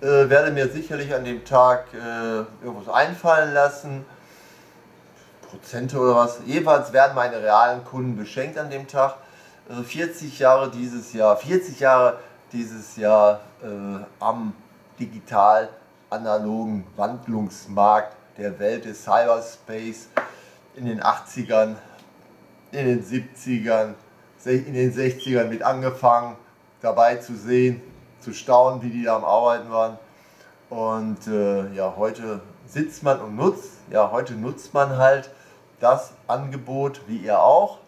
äh, werde mir sicherlich an dem Tag äh, irgendwas einfallen lassen. Prozente oder was. Jedenfalls werden meine realen Kunden beschenkt an dem Tag. Also 40 Jahre dieses Jahr, 40 Jahre dieses Jahr äh, am digital-analogen Wandlungsmarkt der Welt des Cyberspace in den 80ern, in den 70ern, in den 60ern mit angefangen, dabei zu sehen, zu staunen, wie die da am Arbeiten waren. Und äh, ja, heute sitzt man und nutzt, ja, heute nutzt man halt das Angebot, wie ihr auch.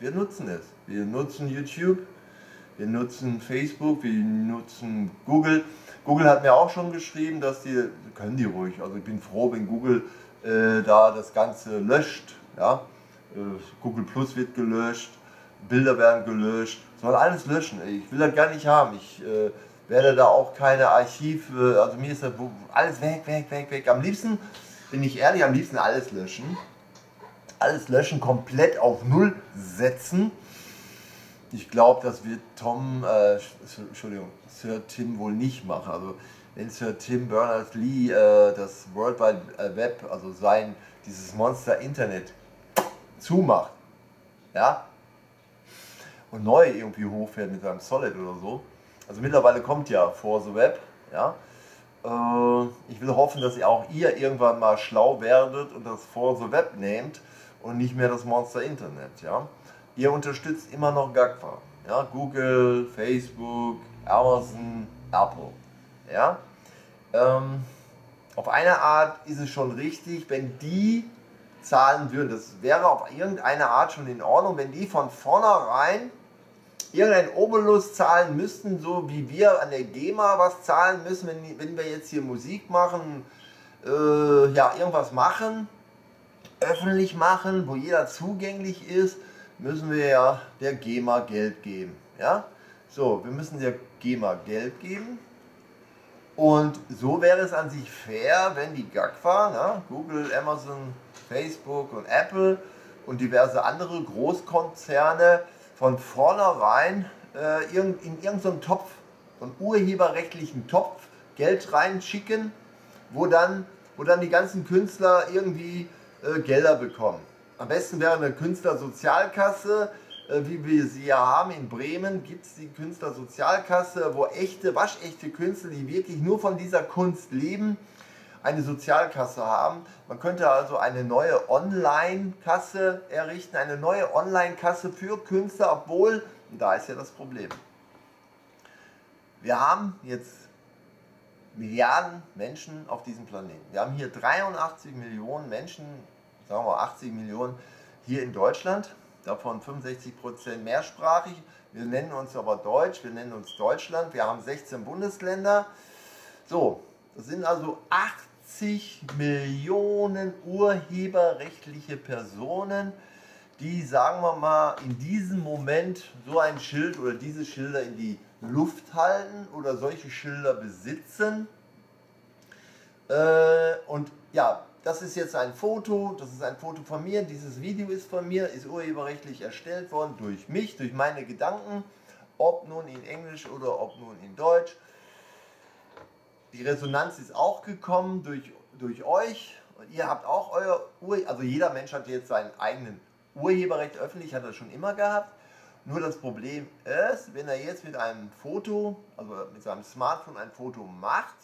Wir nutzen es. Wir nutzen YouTube, wir nutzen Facebook, wir nutzen Google. Google hat mir auch schon geschrieben, dass die, können die ruhig, also ich bin froh, wenn Google äh, da das Ganze löscht. Ja? Äh, Google Plus wird gelöscht, Bilder werden gelöscht, soll alles löschen. Ich will das gar nicht haben. Ich äh, werde da auch keine Archive, also mir ist das alles weg, weg, weg, weg. Am liebsten, bin ich ehrlich, am liebsten alles löschen. Alles löschen, komplett auf Null setzen. Ich glaube, das wird Tom, äh, Entschuldigung, Sir Tim wohl nicht machen. Also wenn Sir Tim Berners-Lee äh, das World Wide Web, also sein, dieses Monster Internet zumacht, ja, und neu irgendwie hochfährt mit seinem Solid oder so. Also mittlerweile kommt ja For the Web, ja. Äh, ich will hoffen, dass ihr auch ihr irgendwann mal schlau werdet und das For the Web nehmt und nicht mehr das Monster Internet, ja. Ihr unterstützt immer noch GAGFA, ja. Google, Facebook, Amazon, Apple, ja. Ähm, auf eine Art ist es schon richtig, wenn die zahlen würden. Das wäre auf irgendeine Art schon in Ordnung, wenn die von vornherein irgendein Obolus zahlen müssten, so wie wir an der GEMA was zahlen müssen, wenn, wenn wir jetzt hier Musik machen, äh, ja, irgendwas machen, öffentlich machen, wo jeder zugänglich ist, müssen wir ja der GEMA Geld geben. Ja? So, wir müssen der GEMA Geld geben. Und so wäre es an sich fair, wenn die GAGFA, ne, Google, Amazon, Facebook und Apple und diverse andere Großkonzerne von vornherein äh, in irgendeinen Topf, so einen urheberrechtlichen Topf Geld reinschicken, wo dann, wo dann die ganzen Künstler irgendwie äh, Gelder bekommen. Am besten wäre eine Künstlersozialkasse, äh, wie wir sie ja haben in Bremen, gibt es die Künstlersozialkasse, wo echte, waschechte Künstler, die wirklich nur von dieser Kunst leben, eine Sozialkasse haben. Man könnte also eine neue Online-Kasse errichten, eine neue Online-Kasse für Künstler, obwohl, und da ist ja das Problem, wir haben jetzt Milliarden Menschen auf diesem Planeten. Wir haben hier 83 Millionen Menschen, sagen wir 80 Millionen hier in Deutschland davon 65 Prozent mehrsprachig. Wir nennen uns aber Deutsch, wir nennen uns Deutschland, wir haben 16 Bundesländer. So, das sind also 80 Millionen urheberrechtliche Personen, die, sagen wir mal, in diesem Moment so ein Schild oder diese Schilder in die Luft halten oder solche Schilder besitzen. Äh, und ja, das ist jetzt ein Foto, das ist ein Foto von mir, dieses Video ist von mir, ist urheberrechtlich erstellt worden durch mich, durch meine Gedanken, ob nun in Englisch oder ob nun in Deutsch. Die Resonanz ist auch gekommen durch, durch euch und ihr habt auch euer Ur also jeder Mensch hat jetzt seinen eigenen Urheberrecht öffentlich, hat er schon immer gehabt. Nur das Problem ist, wenn er jetzt mit einem Foto, also mit seinem Smartphone ein Foto macht,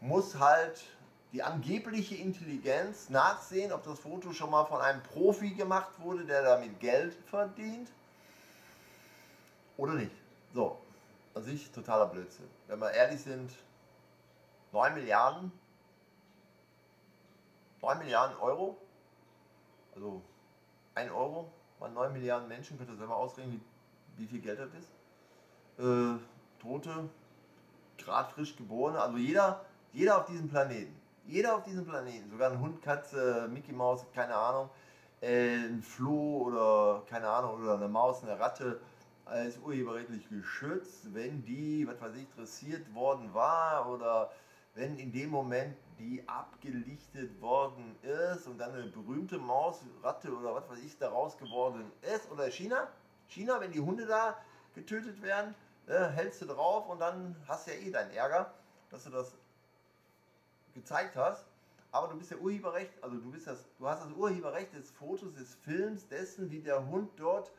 muss halt die angebliche Intelligenz nachsehen, ob das Foto schon mal von einem Profi gemacht wurde, der damit Geld verdient oder nicht. So, an sich totaler Blödsinn. Wenn wir ehrlich sind, 9 Milliarden, 9 Milliarden Euro, also 1 Euro. Mal 9 Milliarden Menschen, könnt ihr selber ausrechnen, wie, wie viel Geld das ist. Äh, Tote, gerade frisch geborene, also jeder, jeder auf diesem Planeten jeder auf diesem Planeten, sogar ein Hund, Katze, Mickey Maus, keine Ahnung, äh, ein Floh oder keine Ahnung, oder eine Maus, eine Ratte, ist urheberrechtlich geschützt, wenn die, was weiß ich, dressiert worden war oder wenn in dem Moment die abgelichtet worden ist und dann eine berühmte Maus, Ratte oder was weiß ich daraus geworden ist. Oder China, China, wenn die Hunde da getötet werden, äh, hältst du drauf und dann hast du ja eh deinen Ärger, dass du das gezeigt hast, aber du bist ja Urheberrecht, also du bist das, du hast das Urheberrecht des Fotos, des Films, dessen, wie der Hund dort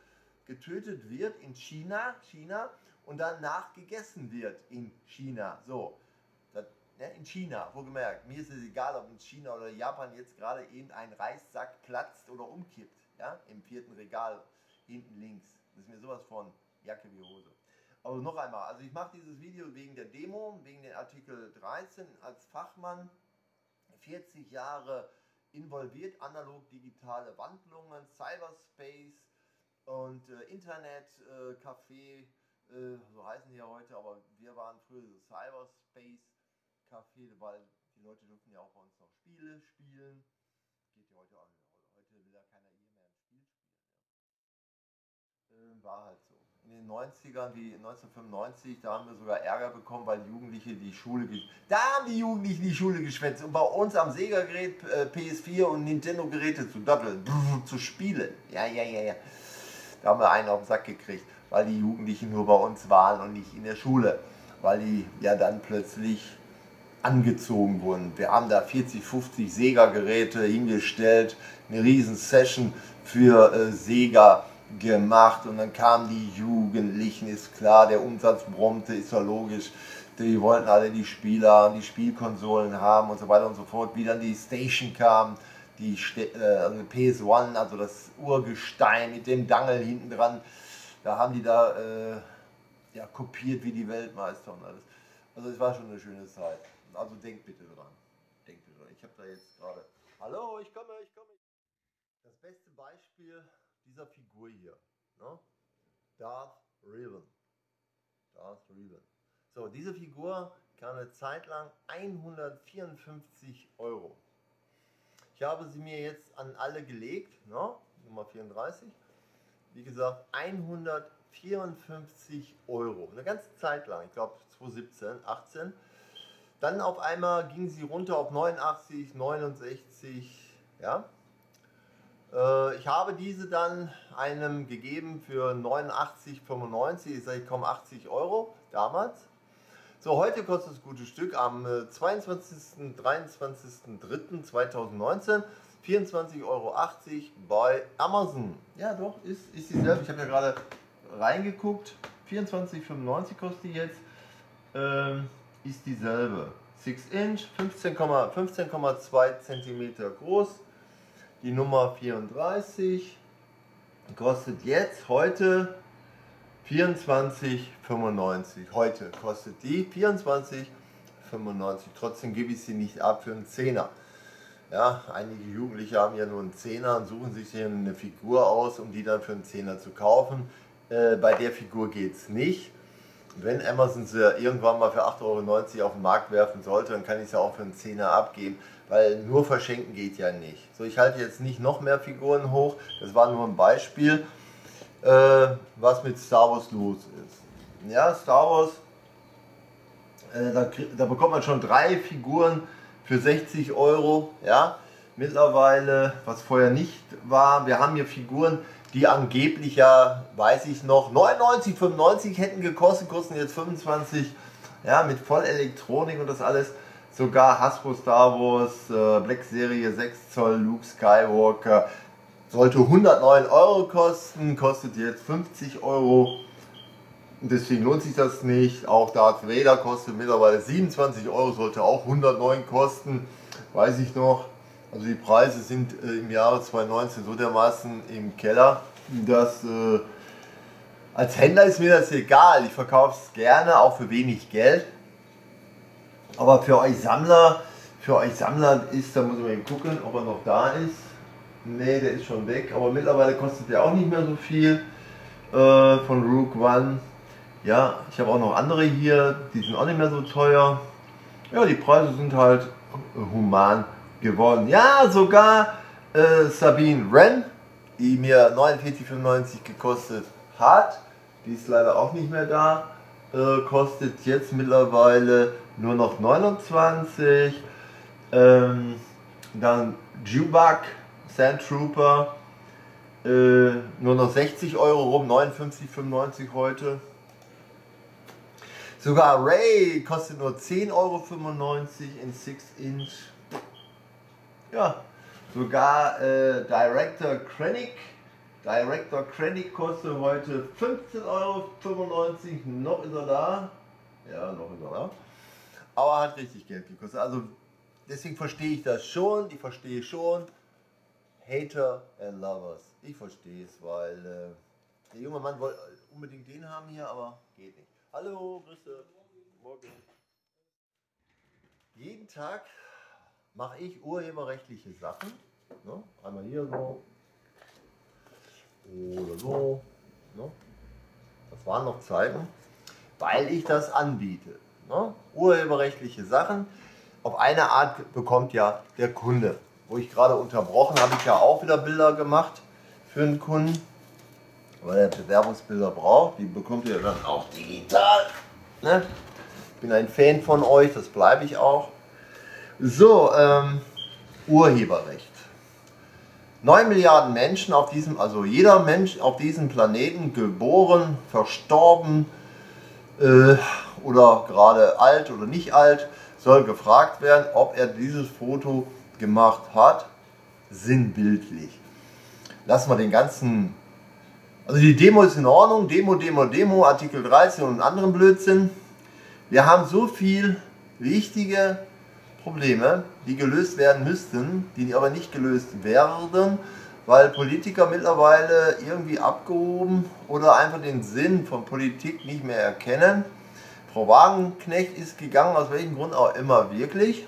getötet wird in China, China und danach gegessen wird in China. So, ne, in China, wohlgemerkt, mir ist es egal, ob in China oder Japan jetzt gerade eben ein Reissack platzt oder umkippt, ja, im vierten Regal hinten links. Das ist mir sowas von Jacke wie Hose. Aber noch einmal, also ich mache dieses Video wegen der Demo, wegen den Artikel 13 als Fachmann, 40 Jahre involviert, analog digitale Wandlungen, Cyberspace und äh, Internetcafé, äh, äh, so heißen die ja heute, aber wir waren früher so Cyberspace Café, weil die Leute dürfen ja auch bei uns noch Spiele spielen. Geht ja heute heute will ja keiner hier mehr ein Spiel spielen. Ja. Äh, war halt so in den 90ern, wie 1995, da haben wir sogar Ärger bekommen, weil Jugendliche die Schule, da haben die Jugendlichen die Schule geschwänzt und bei uns am Sega-Gerät äh, PS4 und Nintendo-Geräte zu doppeln, zu spielen. Ja, ja, ja, ja. Da haben wir einen auf den Sack gekriegt, weil die Jugendlichen nur bei uns waren und nicht in der Schule, weil die ja dann plötzlich angezogen wurden. Wir haben da 40, 50 Sega-Geräte hingestellt, eine riesen Session für äh, Sega gemacht und dann kamen die Jugendlichen, ist klar, der Umsatz brummte, ist ja logisch. Die wollten alle die Spieler, die Spielkonsolen haben und so weiter und so fort. Wie dann die Station kam, die äh, also PS1, also das Urgestein mit dem Dangel hinten dran, da haben die da äh, ja, kopiert wie die Weltmeister und alles. Also es war schon eine schöne Zeit. Also denkt bitte dran. Denkt bitte dran. Ich habe da jetzt gerade. Hallo, ich komme, ich komme. Das beste Beispiel dieser Figur hier. Ne? Darth Riven. Darth Riven. So, diese Figur kam eine Zeit lang 154 Euro. Ich habe sie mir jetzt an alle gelegt, ne? Nummer 34. Wie gesagt, 154 Euro. Eine ganze Zeit lang, ich glaube 2017, 18. Dann auf einmal ging sie runter auf 89, 69, ja. Äh, ich habe diese dann einem gegeben für 89,95, ich sage, ich komme 80 Euro damals. So, heute kostet das gute Stück am 22. 23.03.2019 24,80 Euro bei Amazon. Ja, doch, ist, ist dieselbe. Ich habe ja gerade reingeguckt. 24,95 kostet die jetzt. Ähm, ist dieselbe. 6 Inch, 15,2 15 cm groß. Die Nummer 34 kostet jetzt heute 24,95. Heute kostet die 24,95. Trotzdem gebe ich sie nicht ab für einen Zehner. Ja, einige Jugendliche haben ja nur einen Zehner und suchen sich eine Figur aus, um die dann für einen Zehner zu kaufen. Äh, bei der Figur geht es nicht. Wenn Amazon sie irgendwann mal für 8,90 Euro auf den Markt werfen sollte, dann kann ich sie auch für einen Zehner abgeben, weil nur verschenken geht ja nicht. So, ich halte jetzt nicht noch mehr Figuren hoch, das war nur ein Beispiel äh, was mit Star Wars los ist. Ja, Star Wars, äh, da, da, bekommt man schon drei Figuren für 60 Euro. Ja, mittlerweile, was vorher nicht war, wir haben hier Figuren, die angeblich ja, weiß ich noch, 99, 95 hätten gekostet, kosten jetzt 25. Ja, mit Vollelektronik und das alles. Sogar Hasbro Star Wars, äh, Black Serie 6 Zoll, Luke Skywalker, sollte 109 Euro kosten, kostet jetzt 50 Euro. Deswegen lohnt sich das nicht. Auch Darth Vader kostet mittlerweile 27 Euro, sollte auch 109 kosten. Weiß ich noch. Also die Preise sind äh, im Jahre 2019 so dermaßen im Keller, dass äh, als Händler ist mir das egal. Ich verkaufe es gerne, auch für wenig Geld. Aber für euch Sammler, für euch Sammler ist, da muss man eben gucken, ob er noch da ist. Nee, der ist schon weg, aber mittlerweile kostet der auch nicht mehr so viel äh, von Rook One. Ja, ich habe auch noch andere hier, die sind auch nicht mehr so teuer. Ja, die Preise sind halt human geworden. Ja, sogar äh, Sabine Wren, die mir 49,95 gekostet hat, die ist leider auch nicht mehr da, äh, kostet jetzt mittlerweile nur noch 29. Ähm, dann Jubak Sand Trooper äh, nur noch 60 Euro rum, 59,95 heute. Sogar Ray kostet nur 10,95 Euro in 6 Inch. Ja, sogar äh, Director Krennic. Director Krennic kostet heute 15,95 Euro. Noch ist er da. Ja, noch ist er da. Aber hat richtig Geld gekostet. Also deswegen verstehe ich das schon. Ich verstehe schon. Hater and Lovers. Ich verstehe es, weil äh, der junge Mann wollte unbedingt den haben hier, aber geht nicht. Hallo, Grüße. Morgen. Jeden Tag mache ich urheberrechtliche Sachen. Ne? Einmal hier so. Oder so. Ne? Das waren noch Zeiten, weil ich das anbiete. Ne? Urheberrechtliche Sachen. Auf eine Art bekommt ja der Kunde wo ich gerade unterbrochen habe, ich ja auch wieder Bilder gemacht für einen Kunden, weil er Bewerbungsbilder braucht. Die bekommt ihr dann auch digital. Ne? Ich bin ein Fan von euch, das bleibe ich auch. So, ähm, Urheberrecht. 9 Milliarden Menschen auf diesem, also jeder Mensch auf diesem Planeten geboren, verstorben äh, oder gerade alt oder nicht alt, soll gefragt werden, ob er dieses Foto gemacht hat, sinnbildlich. Lassen wir den ganzen, also die Demo ist in Ordnung, Demo, Demo, Demo, Artikel 13 und anderen Blödsinn. Wir haben so viel wichtige Probleme, die gelöst werden müssten, die aber nicht gelöst werden, weil Politiker mittlerweile irgendwie abgehoben oder einfach den Sinn von Politik nicht mehr erkennen. Frau Wagenknecht ist gegangen, aus welchem Grund auch immer wirklich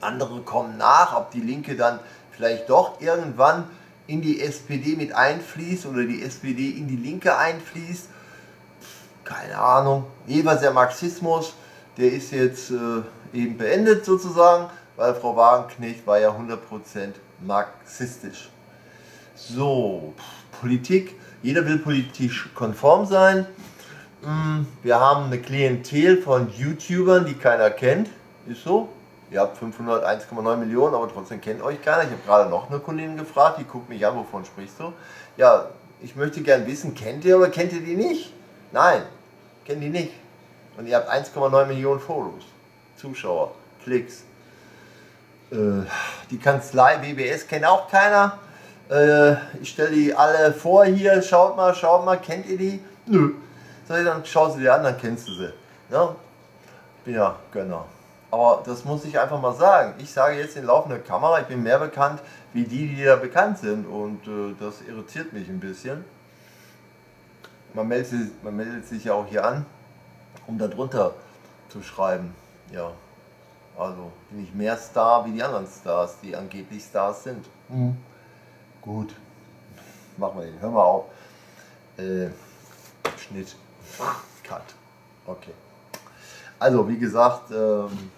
andere kommen nach, ob die Linke dann vielleicht doch irgendwann in die SPD mit einfließt oder die SPD in die Linke einfließt. Keine Ahnung. Jedenfalls der Marxismus, der ist jetzt äh, eben beendet sozusagen, weil Frau Wagenknecht war ja 100% marxistisch. So, Politik. Jeder will politisch konform sein. Hm, wir haben eine Klientel von YouTubern, die keiner kennt. Ist so. Ihr habt 500, 1,9 Millionen, aber trotzdem kennt euch keiner. Ich habe gerade noch eine Kundin gefragt, die guckt mich an, wovon sprichst du? Ja, ich möchte gern wissen, kennt ihr oder kennt ihr die nicht? Nein, kennt die nicht. Und ihr habt 1,9 Millionen Fotos, Zuschauer, Klicks. Äh, die Kanzlei BBS kennt auch keiner. Äh, ich stelle die alle vor hier, schaut mal, schaut mal, kennt ihr die? Nö. So, dann schau sie dir an, dann kennst du sie. Ja? Bin ja Gönner. Aber das muss ich einfach mal sagen. Ich sage jetzt in laufender Kamera, ich bin mehr bekannt wie die, die da bekannt sind. Und äh, das irritiert mich ein bisschen. Man meldet, man meldet sich ja auch hier an, um darunter zu schreiben. Ja, also bin ich mehr Star wie die anderen Stars, die angeblich Stars sind. Mhm. Gut, machen wir den. Hör mal auf. Äh, Schnitt. Cut. Okay. Also, wie gesagt, ähm,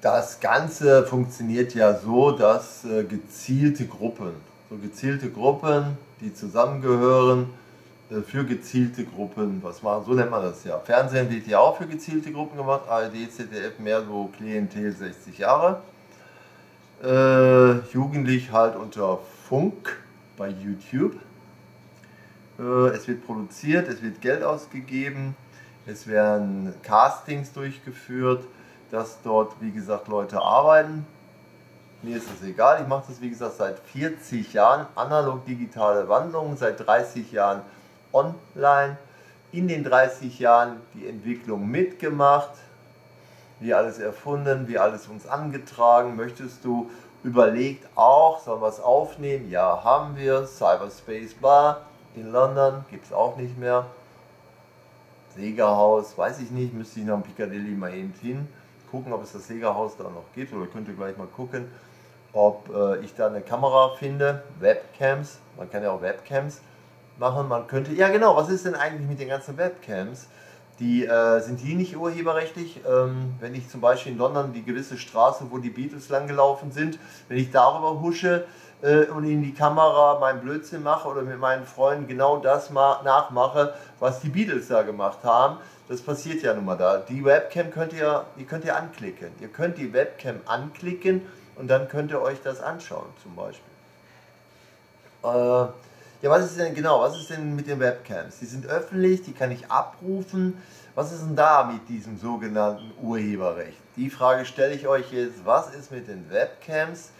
das Ganze funktioniert ja so, dass äh, gezielte Gruppen, so gezielte Gruppen, die zusammengehören, für gezielte Gruppen, was machen, so nennt man das ja. Fernsehen wird ja auch für gezielte Gruppen gemacht, ARD, ZDF mehr so Klientel 60 Jahre. Äh, jugendlich halt unter Funk bei YouTube. Äh, es wird produziert, es wird Geld ausgegeben, es werden Castings durchgeführt dass dort, wie gesagt, Leute arbeiten. Mir ist es egal, ich mache das, wie gesagt, seit 40 Jahren, analog-digitale Wandlung, seit 30 Jahren online. In den 30 Jahren die Entwicklung mitgemacht, wie alles erfunden, wie alles uns angetragen. Möchtest du überlegt auch, sollen wir es aufnehmen? Ja, haben wir. Cyberspace Bar in London gibt es auch nicht mehr. Segerhaus, weiß ich nicht, müsste ich nach Piccadilly mal eben hin gucken, ob es das Segerhaus da noch gibt oder könnt ihr gleich mal gucken, ob äh, ich da eine Kamera finde, Webcams, man kann ja auch Webcams machen, man könnte, ja genau, was ist denn eigentlich mit den ganzen Webcams? Die, äh, sind die nicht urheberrechtlich? Ähm, wenn ich zum Beispiel in London die gewisse Straße, wo die Beatles langgelaufen sind, wenn ich darüber husche äh, und in die Kamera meinen Blödsinn mache oder mit meinen Freunden genau das nachmache, was die Beatles da gemacht haben, das passiert ja nun mal da. Die Webcam könnt ihr, die könnt ihr anklicken. Ihr könnt die Webcam anklicken und dann könnt ihr euch das anschauen zum Beispiel. Äh, ja, was ist denn genau, was ist denn mit den Webcams? Die sind öffentlich, die kann ich abrufen. Was ist denn da mit diesem sogenannten Urheberrecht? Die Frage stelle ich euch jetzt. Was ist mit den Webcams?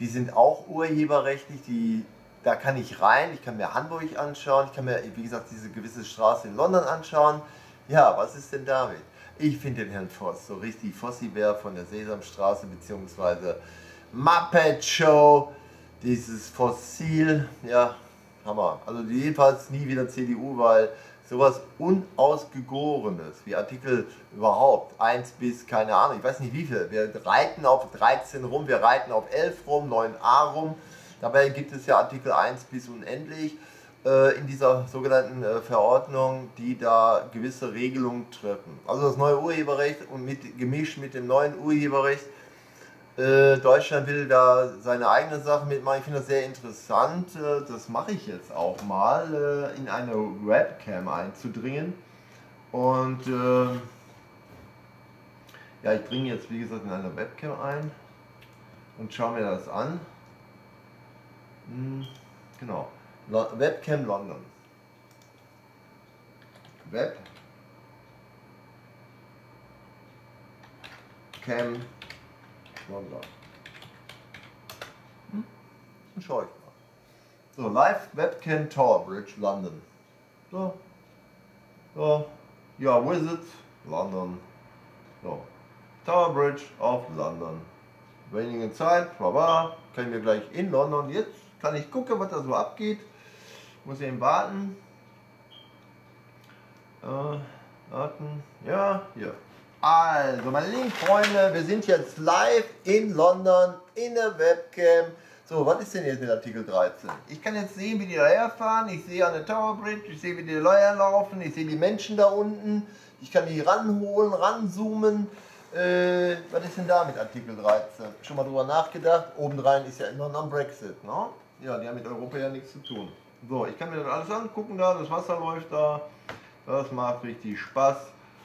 Die sind auch urheberrechtlich, die, da kann ich rein, ich kann mir Hamburg anschauen, ich kann mir, wie gesagt, diese gewisse Straße in London anschauen. Ja, was ist denn damit? Ich finde den Herrn Voss so richtig Fossi-Bär von der Sesamstraße bzw. Muppet Show, dieses Fossil, ja, Hammer. Also jedenfalls nie wieder CDU, weil sowas Unausgegorenes wie Artikel überhaupt 1 bis, keine Ahnung, ich weiß nicht wie viel, wir reiten auf 13 rum, wir reiten auf 11 rum, 9a rum, dabei gibt es ja Artikel 1 bis unendlich äh, in dieser sogenannten äh, Verordnung, die da gewisse Regelungen treffen. Also das neue Urheberrecht und mit, gemischt mit dem neuen Urheberrecht. Äh, Deutschland will da seine eigene Sache mitmachen. Ich finde das sehr interessant. das mache ich jetzt auch mal, in eine Webcam einzudringen. Und ja, ich bringe jetzt wie gesagt in eine Webcam ein und schaue mir das an. Hm, genau. Webcam London. Webcam London. Hm? Dann schaue ich mal. So, Live Webcam Tower Bridge London. So. So. Ja, Visit London. So. Tower Bridge of London. Wenige Zeit, baba, können wir gleich in London. Jetzt kann ich gucken, was da so abgeht. Muss eben warten. Äh, warten. Ja, hier. Also, meine lieben Freunde, wir sind jetzt live in London in der Webcam. So, was ist denn jetzt mit Artikel 13? Ich kann jetzt sehen, wie die daher fahren. Ich sehe an der Tower Bridge, ich sehe, wie die Leute laufen, ich sehe die Menschen da unten. Ich kann die ranholen, ranzoomen. Äh, was ist denn da mit Artikel 13? Schon mal drüber nachgedacht? Obendrein ist ja immer noch am Brexit, ne? Ja, die haben mit Europa ja nichts zu tun. So, ich kann mir das alles angucken da, das Wasser läuft da. Das macht richtig Spaß.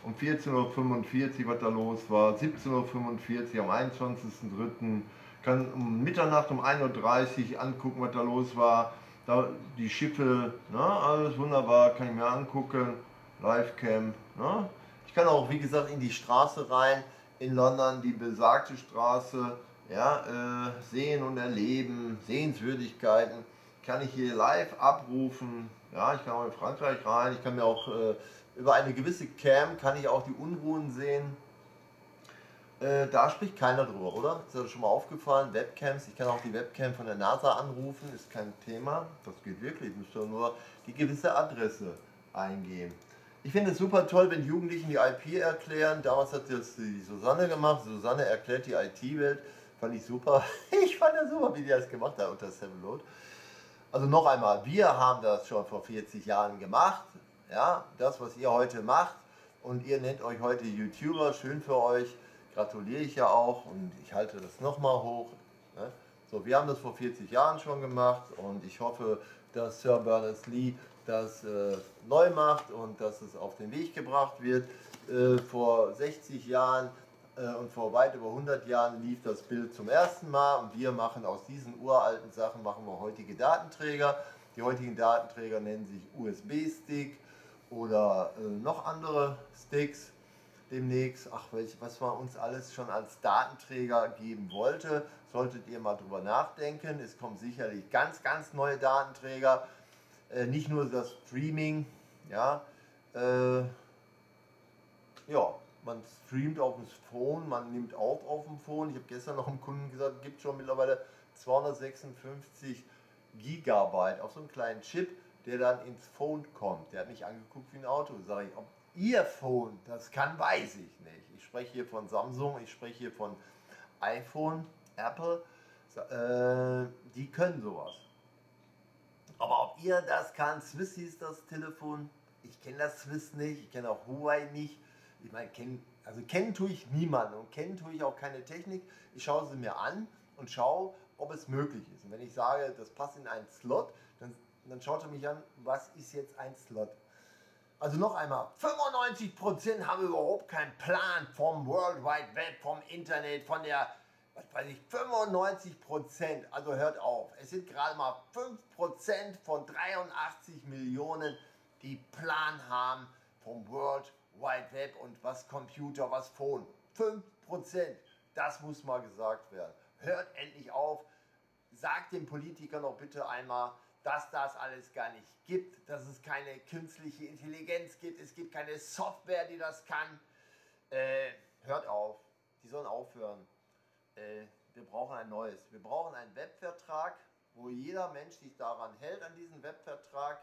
Um 14.45 Uhr, was da los war, 17.45 Uhr am 21.03. Kann um Mitternacht um 1.30 Uhr angucken, was da los war. Da die Schiffe, ne, alles wunderbar, kann ich mir angucken. Livecam. Ne? Ich kann auch, wie gesagt, in die Straße rein, in London, die besagte Straße, ja, äh, sehen und erleben, Sehenswürdigkeiten kann ich hier live abrufen. Ja, ich kann auch in Frankreich rein. Ich kann mir auch äh, über eine gewisse Cam kann ich auch die Unruhen sehen. Äh, da spricht keiner drüber, oder? Ist das schon mal aufgefallen? Webcams, ich kann auch die Webcam von der NASA anrufen, ist kein Thema. Das geht wirklich. Ich müsste nur die gewisse Adresse eingeben. Ich finde es super toll, wenn Jugendlichen die IP erklären. Damals hat das die Susanne gemacht. Susanne erklärt die IT-Welt. Fand ich super. Ich fand das super, wie die das gemacht hat unter Seven Load. Also noch einmal, wir haben das schon vor 40 Jahren gemacht. Ja, das, was ihr heute macht. Und ihr nennt euch heute YouTuber. Schön für euch. Gratuliere ich ja auch. Und ich halte das nochmal hoch. Ne? So, wir haben das vor 40 Jahren schon gemacht. Und ich hoffe, dass Sir Berners-Lee das äh, neu macht und dass es auf den Weg gebracht wird. Äh, vor 60 Jahren äh, und vor weit über 100 Jahren lief das Bild zum ersten Mal und wir machen aus diesen uralten Sachen machen wir heutige Datenträger. Die heutigen Datenträger nennen sich USB-Stick oder äh, noch andere Sticks demnächst. Ach, welch, was man uns alles schon als Datenträger geben wollte, solltet ihr mal drüber nachdenken. Es kommen sicherlich ganz, ganz neue Datenträger. Äh, nicht nur das Streaming, ja. Äh, ja, man streamt auf dem Phone, man nimmt auf auf dem Phone. Ich habe gestern noch einem Kunden gesagt, es gibt schon mittlerweile 256 Gigabyte auf so einem kleinen Chip, der dann ins Phone kommt. Der hat mich angeguckt wie ein Auto. Sage ich, ob Ihr Phone das kann, weiß ich nicht. Ich spreche hier von Samsung, ich spreche hier von iPhone, Apple. Äh, die können sowas. Aber ob ihr das kann, Swiss hieß das Telefon. Ich kenne das Swiss nicht, ich kenne auch Huawei nicht ich meine, kennen, also kennen tue ich niemanden und kennen tue ich auch keine Technik. Ich schaue sie mir an und schaue, ob es möglich ist. Und wenn ich sage, das passt in einen Slot, dann, dann schaut er mich an, was ist jetzt ein Slot? Also noch einmal, 95% haben überhaupt keinen Plan vom World Wide Web, vom Internet, von der, was weiß ich, 95%, also hört auf, es sind gerade mal 5% von 83 Millionen, die Plan haben vom World Wide Web und was Computer, was Phone. 5%, das muss mal gesagt werden. Hört endlich auf, sagt den Politikern doch bitte einmal, dass das alles gar nicht gibt, dass es keine künstliche Intelligenz gibt, es gibt keine Software, die das kann. Äh, hört auf, die sollen aufhören. Äh, wir brauchen ein neues. Wir brauchen einen Webvertrag, wo jeder Mensch sich daran hält, an diesen Webvertrag.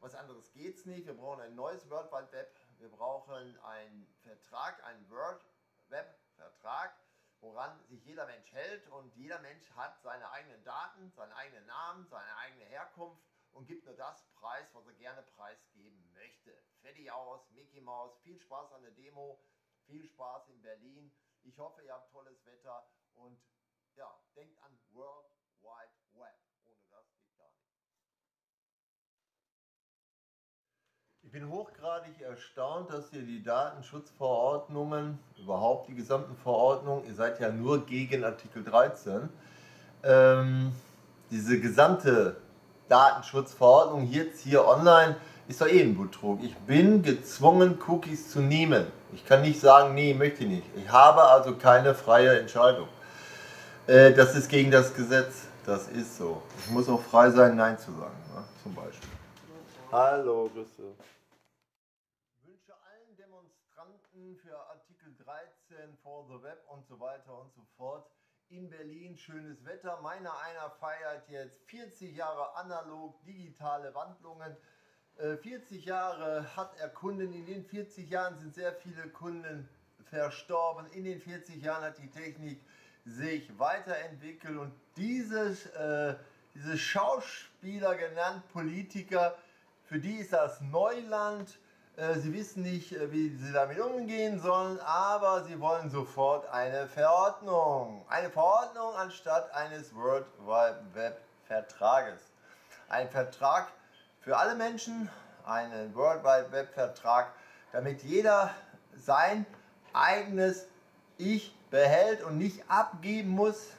Was anderes geht es nicht. Wir brauchen ein neues World Wide Web wir brauchen einen Vertrag, einen World Web Vertrag, woran sich jeder Mensch hält und jeder Mensch hat seine eigenen Daten, seinen eigenen Namen, seine eigene Herkunft und gibt nur das Preis, was er gerne preisgeben möchte. Fertig aus, Mickey Mouse, viel Spaß an der Demo, viel Spaß in Berlin. Ich hoffe, ihr habt tolles Wetter und ja, denkt an World Wide Web. Ich bin hochgradig erstaunt, dass ihr die Datenschutzverordnungen, überhaupt die gesamten Verordnungen, ihr seid ja nur gegen Artikel 13, ähm, diese gesamte Datenschutzverordnung jetzt hier online ist doch eh ein Betrug. Ich bin gezwungen, Cookies zu nehmen. Ich kann nicht sagen, nee, möchte ich nicht. Ich habe also keine freie Entscheidung. Äh, das ist gegen das Gesetz. Das ist so. Ich muss auch frei sein, Nein zu sagen, ne? zum Beispiel. Hallo, Grüße. für Artikel 13 for the Web und so weiter und so fort. In Berlin schönes Wetter. Meiner einer feiert jetzt 40 Jahre analog, digitale Wandlungen. 40 äh, Jahre hat er Kunden. In den 40 Jahren sind sehr viele Kunden verstorben. In den 40 Jahren hat die Technik sich weiterentwickelt und dieses, äh, diese Schauspieler genannt Politiker, für die ist das Neuland. Äh, sie wissen nicht, äh, wie sie damit umgehen sollen, aber sie wollen sofort eine Verordnung. Eine Verordnung anstatt eines World Wide Web Vertrages. Ein Vertrag für alle Menschen, einen World Wide Web Vertrag, damit jeder sein eigenes Ich behält und nicht abgeben muss.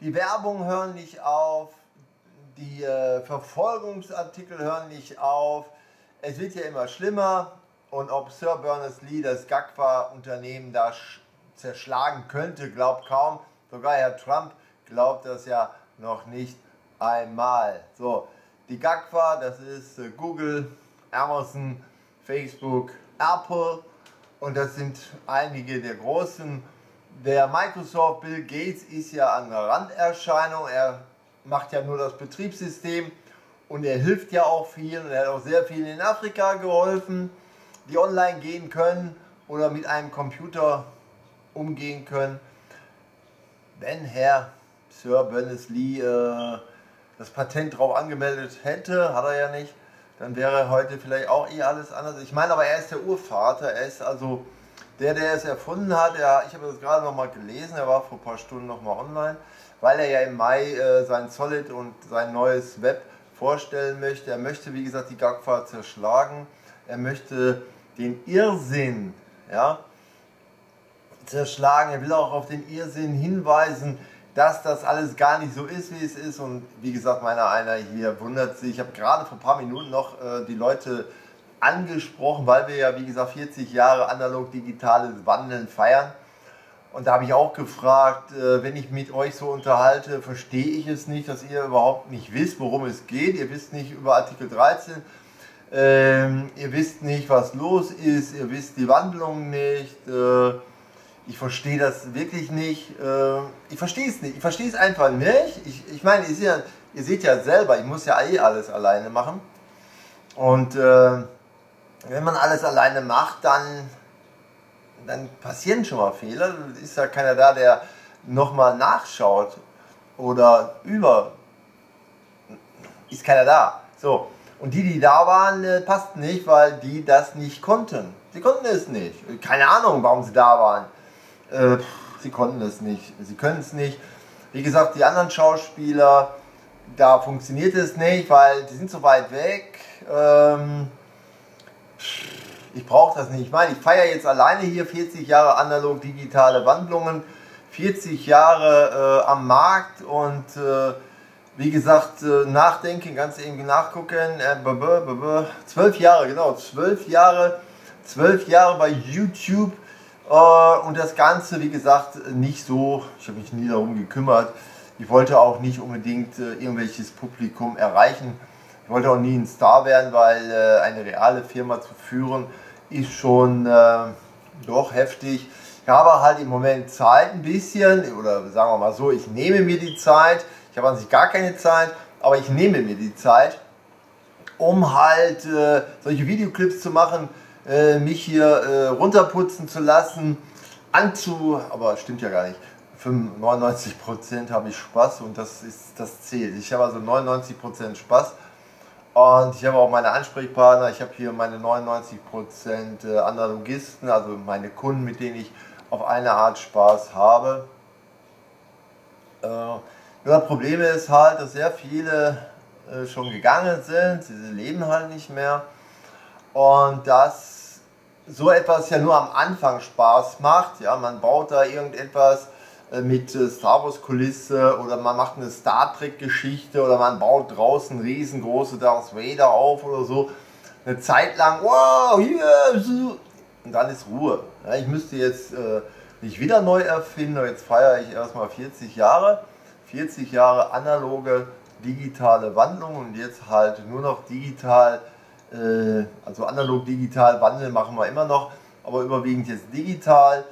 Die Werbung hören nicht auf, die äh, Verfolgungsartikel hören nicht auf. Es wird ja immer schlimmer und ob Sir Berners-Lee das GAGFA-Unternehmen da zerschlagen könnte, glaubt kaum. Sogar Herr Trump glaubt das ja noch nicht einmal. So, die GAGFA, das ist äh, Google, Amazon, Facebook, Apple und das sind einige der großen. Der Microsoft Bill Gates ist ja an der Randerscheinung. Er macht ja nur das Betriebssystem und er hilft ja auch vielen. Er hat auch sehr vielen in Afrika geholfen, die online gehen können oder mit einem Computer umgehen können. Wenn Herr Sir Berners-Lee äh, das Patent drauf angemeldet hätte, hat er ja nicht, dann wäre heute vielleicht auch eh alles anders. Ich meine aber, er ist der Urvater, er ist also der, der es erfunden hat. Er, ich habe das gerade noch mal gelesen, er war vor ein paar Stunden noch mal online, weil er ja im Mai äh, sein Solid und sein neues Web vorstellen möchte. Er möchte, wie gesagt, die GAGFA zerschlagen. Er möchte den Irrsinn ja, zerschlagen. Er will auch auf den Irrsinn hinweisen, dass das alles gar nicht so ist, wie es ist. Und wie gesagt, meiner einer hier wundert sich. Ich habe gerade vor ein paar Minuten noch äh, die Leute angesprochen, weil wir ja, wie gesagt, 40 Jahre analog-digitales Wandeln feiern. Und da habe ich auch gefragt, äh, wenn ich mit euch so unterhalte, verstehe ich es nicht, dass ihr überhaupt nicht wisst, worum es geht. Ihr wisst nicht über Artikel 13, ähm, ihr wisst nicht, was los ist, ihr wisst die Wandlung nicht. Äh, ich verstehe das wirklich nicht. Äh, ich verstehe es nicht. Ich verstehe es einfach nicht. Ich, ich meine, ihr seht, ja, ihr seht ja selber, ich muss ja eh alles alleine machen. Und äh, wenn man alles alleine macht, dann, dann passieren schon mal Fehler. Ist ja keiner da, der nochmal nachschaut oder über. Ist keiner da. So. Und die, die da waren, äh, passten nicht, weil die das nicht konnten. Sie konnten es nicht. Keine Ahnung, warum sie da waren. Äh, sie konnten es nicht. Sie können es nicht. Wie gesagt, die anderen Schauspieler, da funktioniert es nicht, weil die sind so weit weg. Ähm, ich brauche das nicht. Ich meine, ich feiere jetzt alleine hier 40 Jahre analog digitale Wandlungen, 40 Jahre äh, am Markt und äh, wie gesagt, äh, nachdenken, ganz eben nachgucken. Äh, zwölf Jahre, genau, zwölf Jahre, zwölf Jahre bei YouTube äh, und das Ganze, wie gesagt, nicht so, ich habe mich nie darum gekümmert. Ich wollte auch nicht unbedingt irgendwelches Publikum erreichen. Ich wollte auch nie ein Star werden, weil äh, eine reale Firma zu führen ist schon doch heftig. Ich habe halt im Moment Zeit ein bisschen, oder sagen wir mal so, ich nehme mir die Zeit. Ich habe an sich gar keine Zeit, aber ich nehme mir die Zeit, um halt äh, solche Videoclips zu machen, äh, mich hier äh, runterputzen zu lassen, anzu, aber stimmt ja gar nicht. 99% habe ich Spaß und das ist das Ziel. Ich habe also 99% Spaß und ich habe auch meine Ansprechpartner. Ich habe hier meine 99% äh, Analogisten, also meine Kunden, mit denen ich auf eine Art Spaß habe. Äh, nur das Problem ist halt, dass sehr viele äh, schon gegangen sind, sie leben halt nicht mehr und dass so etwas ja nur am Anfang Spaß macht. Ja, man baut da irgendetwas mit äh, Star Wars Kulisse oder man macht eine Star Trek Geschichte oder man baut draußen riesengroße Darth Vader auf oder so. Eine Zeit lang, wow, hier, und dann ist Ruhe. Ja, ich müsste jetzt äh, nicht wieder neu erfinden, jetzt feiere ich erstmal 40 Jahre. 40 Jahre analoge digitale Wandlung und jetzt halt nur noch digital äh, also analog, digital, Wandel machen wir immer noch, aber überwiegend jetzt digital.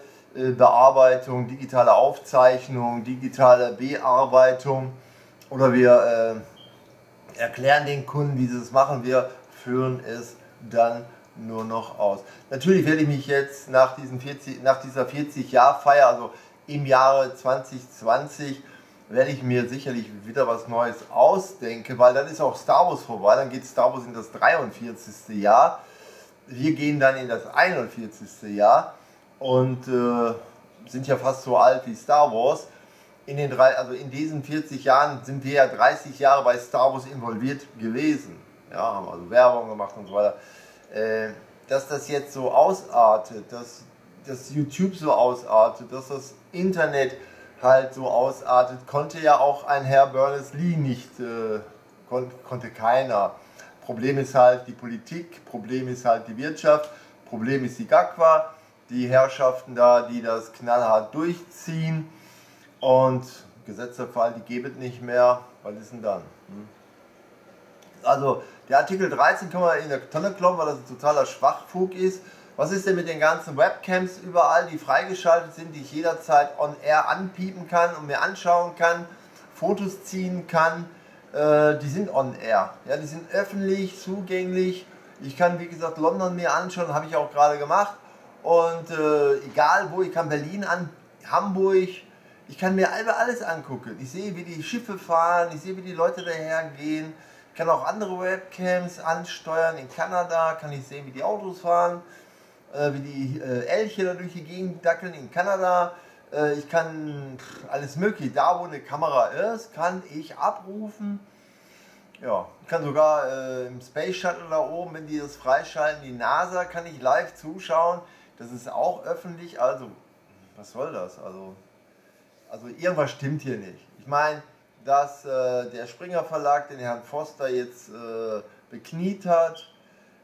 Bearbeitung, digitale Aufzeichnung, digitale Bearbeitung oder wir äh, erklären den Kunden, wie sie es machen. Wir führen es dann nur noch aus. Natürlich werde ich mich jetzt nach, diesen 40, nach dieser 40-Jahr-Feier, also im Jahre 2020, werde ich mir sicherlich wieder was Neues ausdenken, weil dann ist auch Star Wars vorbei, dann geht Star Wars in das 43. Jahr. Wir gehen dann in das 41. Jahr und äh, sind ja fast so alt wie Star Wars. In, den drei, also in diesen 40 Jahren sind wir ja 30 Jahre bei Star Wars involviert gewesen. Ja, haben also Werbung gemacht und so weiter. Äh, dass das jetzt so ausartet, dass, dass YouTube so ausartet, dass das Internet halt so ausartet, konnte ja auch ein Herr Berners-Lee nicht, äh, kon konnte keiner. Problem ist halt die Politik, Problem ist halt die Wirtschaft, Problem ist die GAQUA, die Herrschaften da, die das knallhart durchziehen und Gesetzerfall, die geben nicht mehr, was ist denn dann? Hm? Also der Artikel 13 kann man in der Tonne kloppen, weil das ein totaler Schwachfug ist. Was ist denn mit den ganzen Webcams überall, die freigeschaltet sind, die ich jederzeit on air anpiepen kann und mir anschauen kann, Fotos ziehen kann? Äh, die sind on air. Ja, die sind öffentlich, zugänglich. Ich kann, wie gesagt, London mir anschauen, habe ich auch gerade gemacht. Und äh, egal wo, ich kann Berlin an, Hamburg, ich kann mir alles angucken. Ich sehe, wie die Schiffe fahren, ich sehe, wie die Leute dahergehen. Ich kann auch andere Webcams ansteuern. In Kanada kann ich sehen, wie die Autos fahren äh, wie die äh, Elche da durch die Gegend dackeln in Kanada. Äh, ich kann alles mögliche, da wo eine Kamera ist, kann ich abrufen. Ja, ich kann sogar äh, im Space Shuttle da oben, wenn die das freischalten, die NASA, kann ich live zuschauen. Das ist auch öffentlich. Also, was soll das? Also, also irgendwas stimmt hier nicht. Ich meine, dass äh, der Springer Verlag den Herrn Foster jetzt äh, bekniet hat,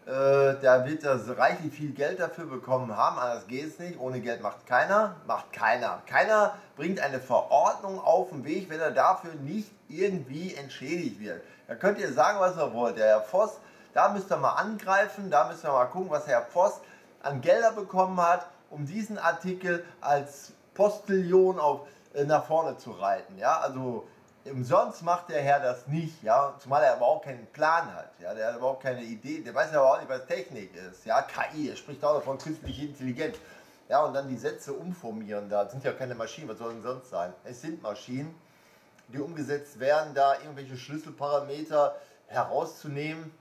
äh, der wird das reichlich viel Geld dafür bekommen haben, anders geht es nicht. Ohne Geld macht keiner, macht keiner. Keiner bringt eine Verordnung auf den Weg, wenn er dafür nicht irgendwie entschädigt wird. Da könnt ihr sagen, was ihr wollt. Der Herr Voss, da müsst ihr mal angreifen, da müsst ihr mal gucken, was Herr Voss an Gelder bekommen hat, um diesen Artikel als Postillion auf, äh, nach vorne zu reiten. Ja, also Umsonst macht der Herr das nicht, ja, zumal er überhaupt keinen Plan hat, ja, der hat überhaupt keine Idee, der weiß ja auch nicht, was Technik ist, ja, KI, er spricht auch davon künstliche Intelligenz, ja, und dann die Sätze umformieren, da sind ja keine Maschinen, was sollen sonst sein? Es sind Maschinen, die umgesetzt werden, da irgendwelche Schlüsselparameter herauszunehmen,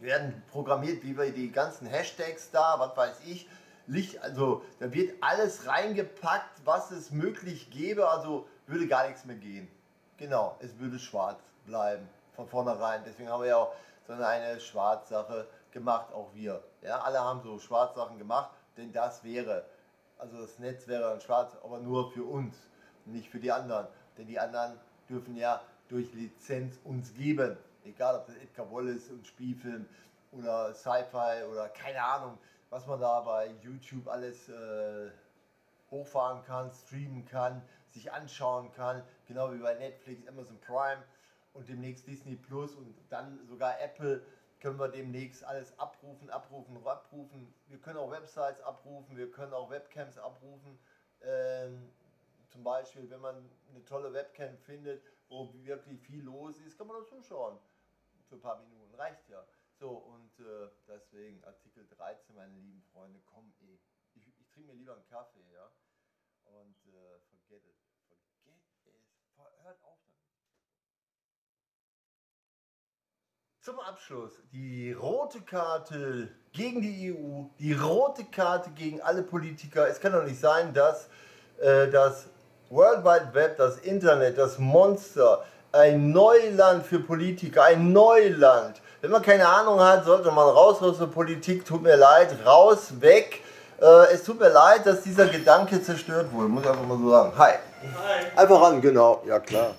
werden programmiert, wie bei die ganzen Hashtags da, was weiß ich, Licht, also da wird alles reingepackt, was es möglich gäbe, also würde gar nichts mehr gehen. Genau, es würde schwarz bleiben von vornherein. Deswegen haben wir ja auch so eine Schwarzsache gemacht, auch wir. Ja, alle haben so Schwarzsachen gemacht, denn das wäre, also das Netz wäre dann schwarz, aber nur für uns, nicht für die anderen. Denn die anderen dürfen ja durch Lizenz uns geben. Egal, ob das Edgar Wallace und Spielfilm oder Sci-Fi oder keine Ahnung, was man da bei YouTube alles äh, hochfahren kann, streamen kann, sich anschauen kann, genau wie bei Netflix, Amazon Prime und demnächst Disney Plus und dann sogar Apple können wir demnächst alles abrufen, abrufen, abrufen. Wir können auch Websites abrufen, wir können auch Webcams abrufen. Ähm, zum Beispiel, wenn man eine tolle Webcam findet, wo wirklich viel los ist, kann man da zuschauen. Für ein paar Minuten reicht ja. So, und äh, deswegen Artikel 13, meine lieben Freunde, komm eh. Ich, ich trinke mir lieber einen Kaffee, ja. Und äh, forget it. Hört auf damit. Zum Abschluss die rote Karte gegen die EU, die rote Karte gegen alle Politiker. Es kann doch nicht sein, dass äh, das World Wide Web, das Internet, das Monster, ein Neuland für Politiker, ein Neuland. Wenn man keine Ahnung hat, sollte man raus aus der Politik, tut mir leid, raus, weg. Äh, es tut mir leid, dass dieser Gedanke zerstört wurde, muss ich einfach mal so sagen. Hi. Hi. Einfach ran, genau, ja klar.